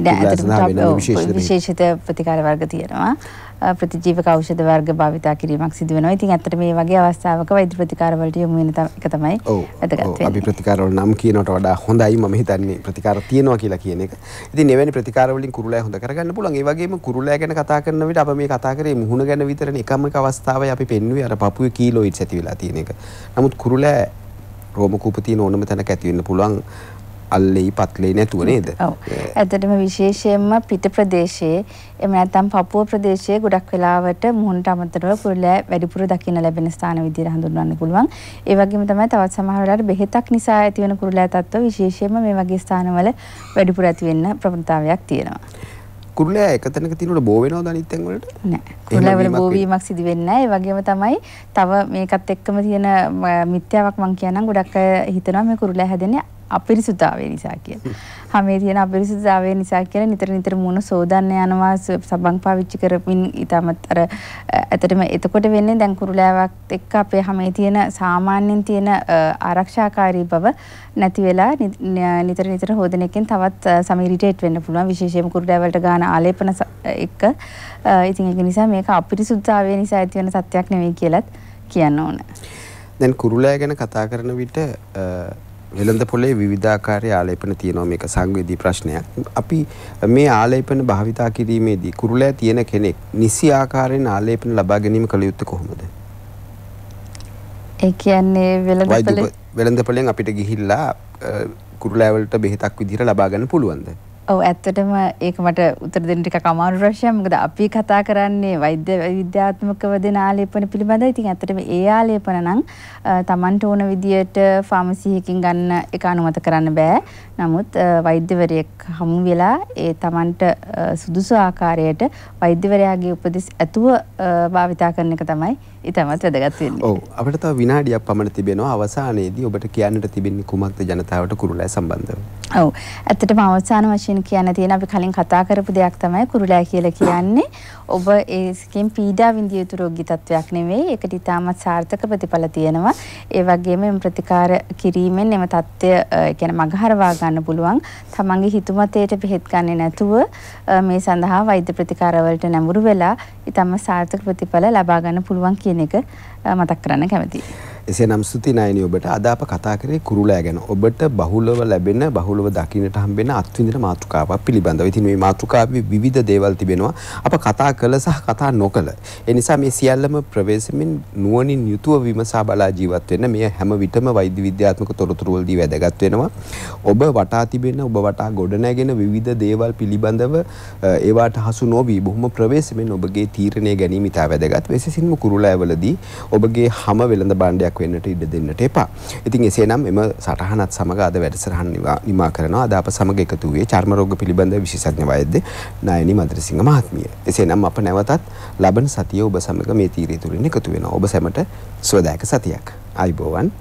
විශේෂිත ප්‍රතිකාර වර්ග තියෙනවා. ප්‍රතිජීවක ඖෂධ වර්ග භාවිතා කිරීමක් සිදු වෙනවා. ඉතින් ඇත්තට මේ වගේ අවස්ථාවක වෛද්‍ය ප්‍රතිකාර වලට යොමු වෙන එක තමයි වැදගත් වෙන්නේ. අපි ප්‍රතිකාර වල නම් කියනවට වඩා හොඳයි මම හිතන්නේ ප්‍රතිකාර තියෙනවා කියලා කියන එක. ඉතින් එවැනි ප්‍රතිකාර වලින් කුරුලෑ හොඳ කරගන්න පුළුවන්. ඒ වගේම කුරුලෑ ගැන කතා කරන විට අප මේ කතා කරේ මුහුණ ගැන විතරනේ එකම එක අවස්ථාවයි අපි පෙන්වුවේ අර පපුවේ කීලෝයිඩ්ස් ඇති වෙලා තියෙන එක. නමුත් කුරුලෑ රෝම කූප තියෙන ඕනම තැනක ඇති වෙන්න පුළුවන්. අල්ලෙයි පත්ලෙයි නැතුව නේද? ඔව්. ඇත්තටම විශේෂයෙන්ම පිට ප්‍රදේශයේ එහෙම නැත්නම් පපුව ප්‍රදේශයේ ගොඩක් වෙලාවට මුහුණට අමතරව කුරුලෑ වැඩිපුර දකින්න ලැබෙන ස්ථාන විදිහට හඳුන්වන්න පුළුවන්. ඒ වගේම තමයි තවත් සමහර වෙලාවට බෙහෙතක් නිසා ඇතිවන කුරුලෑ තත්ත්ව විශේෂයෙන්ම මේ වගේ ස්ථානවල වැඩිපුර ඇති වෙන්න ප්‍රවණතාවයක් තියෙනවා. කුරුලෑ එක තැනක තියෙනකොට බෝ වෙනවද අනිත් තැන් වලට? නෑ. කුරුලෑ වල බෝ වීමක් සිදු වෙන්නේ නෑ. ඒ වගේම තමයි තව මේකත් එක්කම තියෙන මිත්‍යාවක් මම කියනනම් ගොඩක් අය හිතනවා මේ කුරුලෑ හැදෙන්නේ අපිරිසුතාවය නිසා කියලා. හැමේ තියෙන අපිරිසුතාවය නිසා කියලා නිතර නිතර මුණ සෝදන්න යනවා සබන් පාවිච්චි කරමින් ඊටමත් අර ඇත්තටම එතකොට වෙන්නේ දැන් කුරුලෑවක් එක්ක අපේ හැමේ තියෙන සාමාන්‍යයෙන් තියෙන ආරක්ෂාකාරී බව නැති වෙලා නිතර නිතර හොදන එකෙන් තවත් සමීරිටේට් වෙන්න පුළුවන් විශේෂයෙන්ම කුරුලෑවලට ගාන ආලේපන එක්ක ඉතින් ඒක නිසා මේක අපිරිසුදුතාවය නිසා ඇති වෙන සත්‍යයක් නෙවෙයි කියලත් කියන්න ඕන. දැන් කුරුලෑ ගැන කතා කරන විට වෙළඳ පොලේ විවිධාකාරය ආලේපන තියෙනවා මේක සංවේදී ප්‍රශ්නයක්. අපි මේ ආලේපන භාවිතා කිරීමේදී කුරුලෑ තියෙන කෙනෙක් නිසි ආකාරයෙන් ආලේපන ලබා ගැනීම කළ යුත්තේ කොහොමද? ඒ කියන්නේ වෙළඳ පොලේ වෙළඳ පොලෙන් අපිට ගිහිල්ලා කුරුලෑ වලට බෙහෙතක් විදිහට ලබා ගන්න පුළුවන්ද? ඔව් ඇත්තටම ඒක මට උත්තර දෙන්න ටිකක් අමාරු ප්‍රශ්නයක්. මොකද අපි කතා කරන්නේ වෛද්‍ය විද්‍යාත්මකව දෙන ආලේපන පිළිබඳව. ඉතින් ඇත්තටම ඒ ආලේපන නම් Tamanට ඕන විදියට ෆාමසි එකකින් ගන්න එක අනුමත කරන්න බෑ. නමුත් වෛද්‍යවරයෙක් හමු වෙලා ඒ Tamanට සුදුසු ආකාරයට වෛද්‍යවරයාගේ උපදෙස් ඇතුව භාවිතා කරන එක තමයි ඉතාමත් වැදගත් වෙන්නේ. ඔව් අපිට තව විනාඩියක් පමණ තිබෙනවා අවසානයේදී ඔබට කියන්නට තිබෙන්නේ කුමක්ද ජනතාවට කුරුලෑ සම්බන්ධව? ඔව් ඇත්තටම අවසාන වශයෙන් කියන්න තියෙන අපි කලින් කතා කරපු දෙයක් තමයි කුරුලෑ කියලා කියන්නේ. ඔබ ඒකෙන් පීඩා විඳිය යුතු රෝගී තත්වයක් නෙවෙයි. ඒකට ඉතාමත් සාර්ථක ප්‍රතිඵල තියෙනවා. ඒ වගේම මේ ප්‍රතිකාර කිරීමෙන් එම தත්ත්වය කියන්නේ මගහරවා ගන්න පුළුවන්. තමන්ගේ හිතුමතේට බෙහෙත් ගන්නේ නැතුව මේ සඳහා වෛද්‍ය ප්‍රතිකාරවලට නැඹුරු වෙලා ඉතාම සාර්ථක ප්‍රතිඵල ලබා ගන්න පුළුවන් කියන එක මතක් කරන්න කැමතියි. එසේනම් ස්තුති නයනි ඔබට අද අප කතා කරේ කුරුලෑ ගැන. ඔබට බහුලව ලැබෙන බහුලව දකින්නට හම්බෙන අත්විඳින මාතෘකාවක් පිළිබඳව. ඉතින් මේ මාතෘකාවේ විවිධ දේවල් තිබෙනවා. අප කතා කළ සහ කතා නොකළ. ඒ නිසා මේ සියල්ලම ප්‍රවේශමින් නුවණින් යුතුව විමසා බලා ජීවත් වෙන්න මේ හැම විටම වෛද්‍ය විද්‍යාත්මක තොරතුරු වලදී වැදගත් වෙනවා. ඔබ වටා තිබෙන ඔබ වටා ගොඩනැගෙන විවිධ දේවල් පිළිබඳව ඒවාට හසු නොවි බොහොම ප්‍රවේශමෙන් ඔබගේ තීරණය ගැනීම ඉතා වැදගත්. විශේෂයෙන්ම කුරුලෑවලදී ඔබගේ හැම වෙළඳ භාණ්ඩයක් සහභාගයක් වෙන්නට ඉඩ දෙන්නට එපා. ඉතින් එසේනම් එම සටහනත් සමග අද වැඩසටහන් නිමා කරනවා. අද අප සමග එකතු වූයේ චර්ම රෝග පිළිබඳ විශේෂඥ වෛද්‍ය නයනි මන්ත්‍රසිංහ මහත්මිය. එසේනම් අප නැවතත් ලබන සතිය ඔබ සමග මේ තීරය තුලින් එකතු වෙනවා. ඔබ සැමට සුවදායක සතියක්. ආයිබෝවන්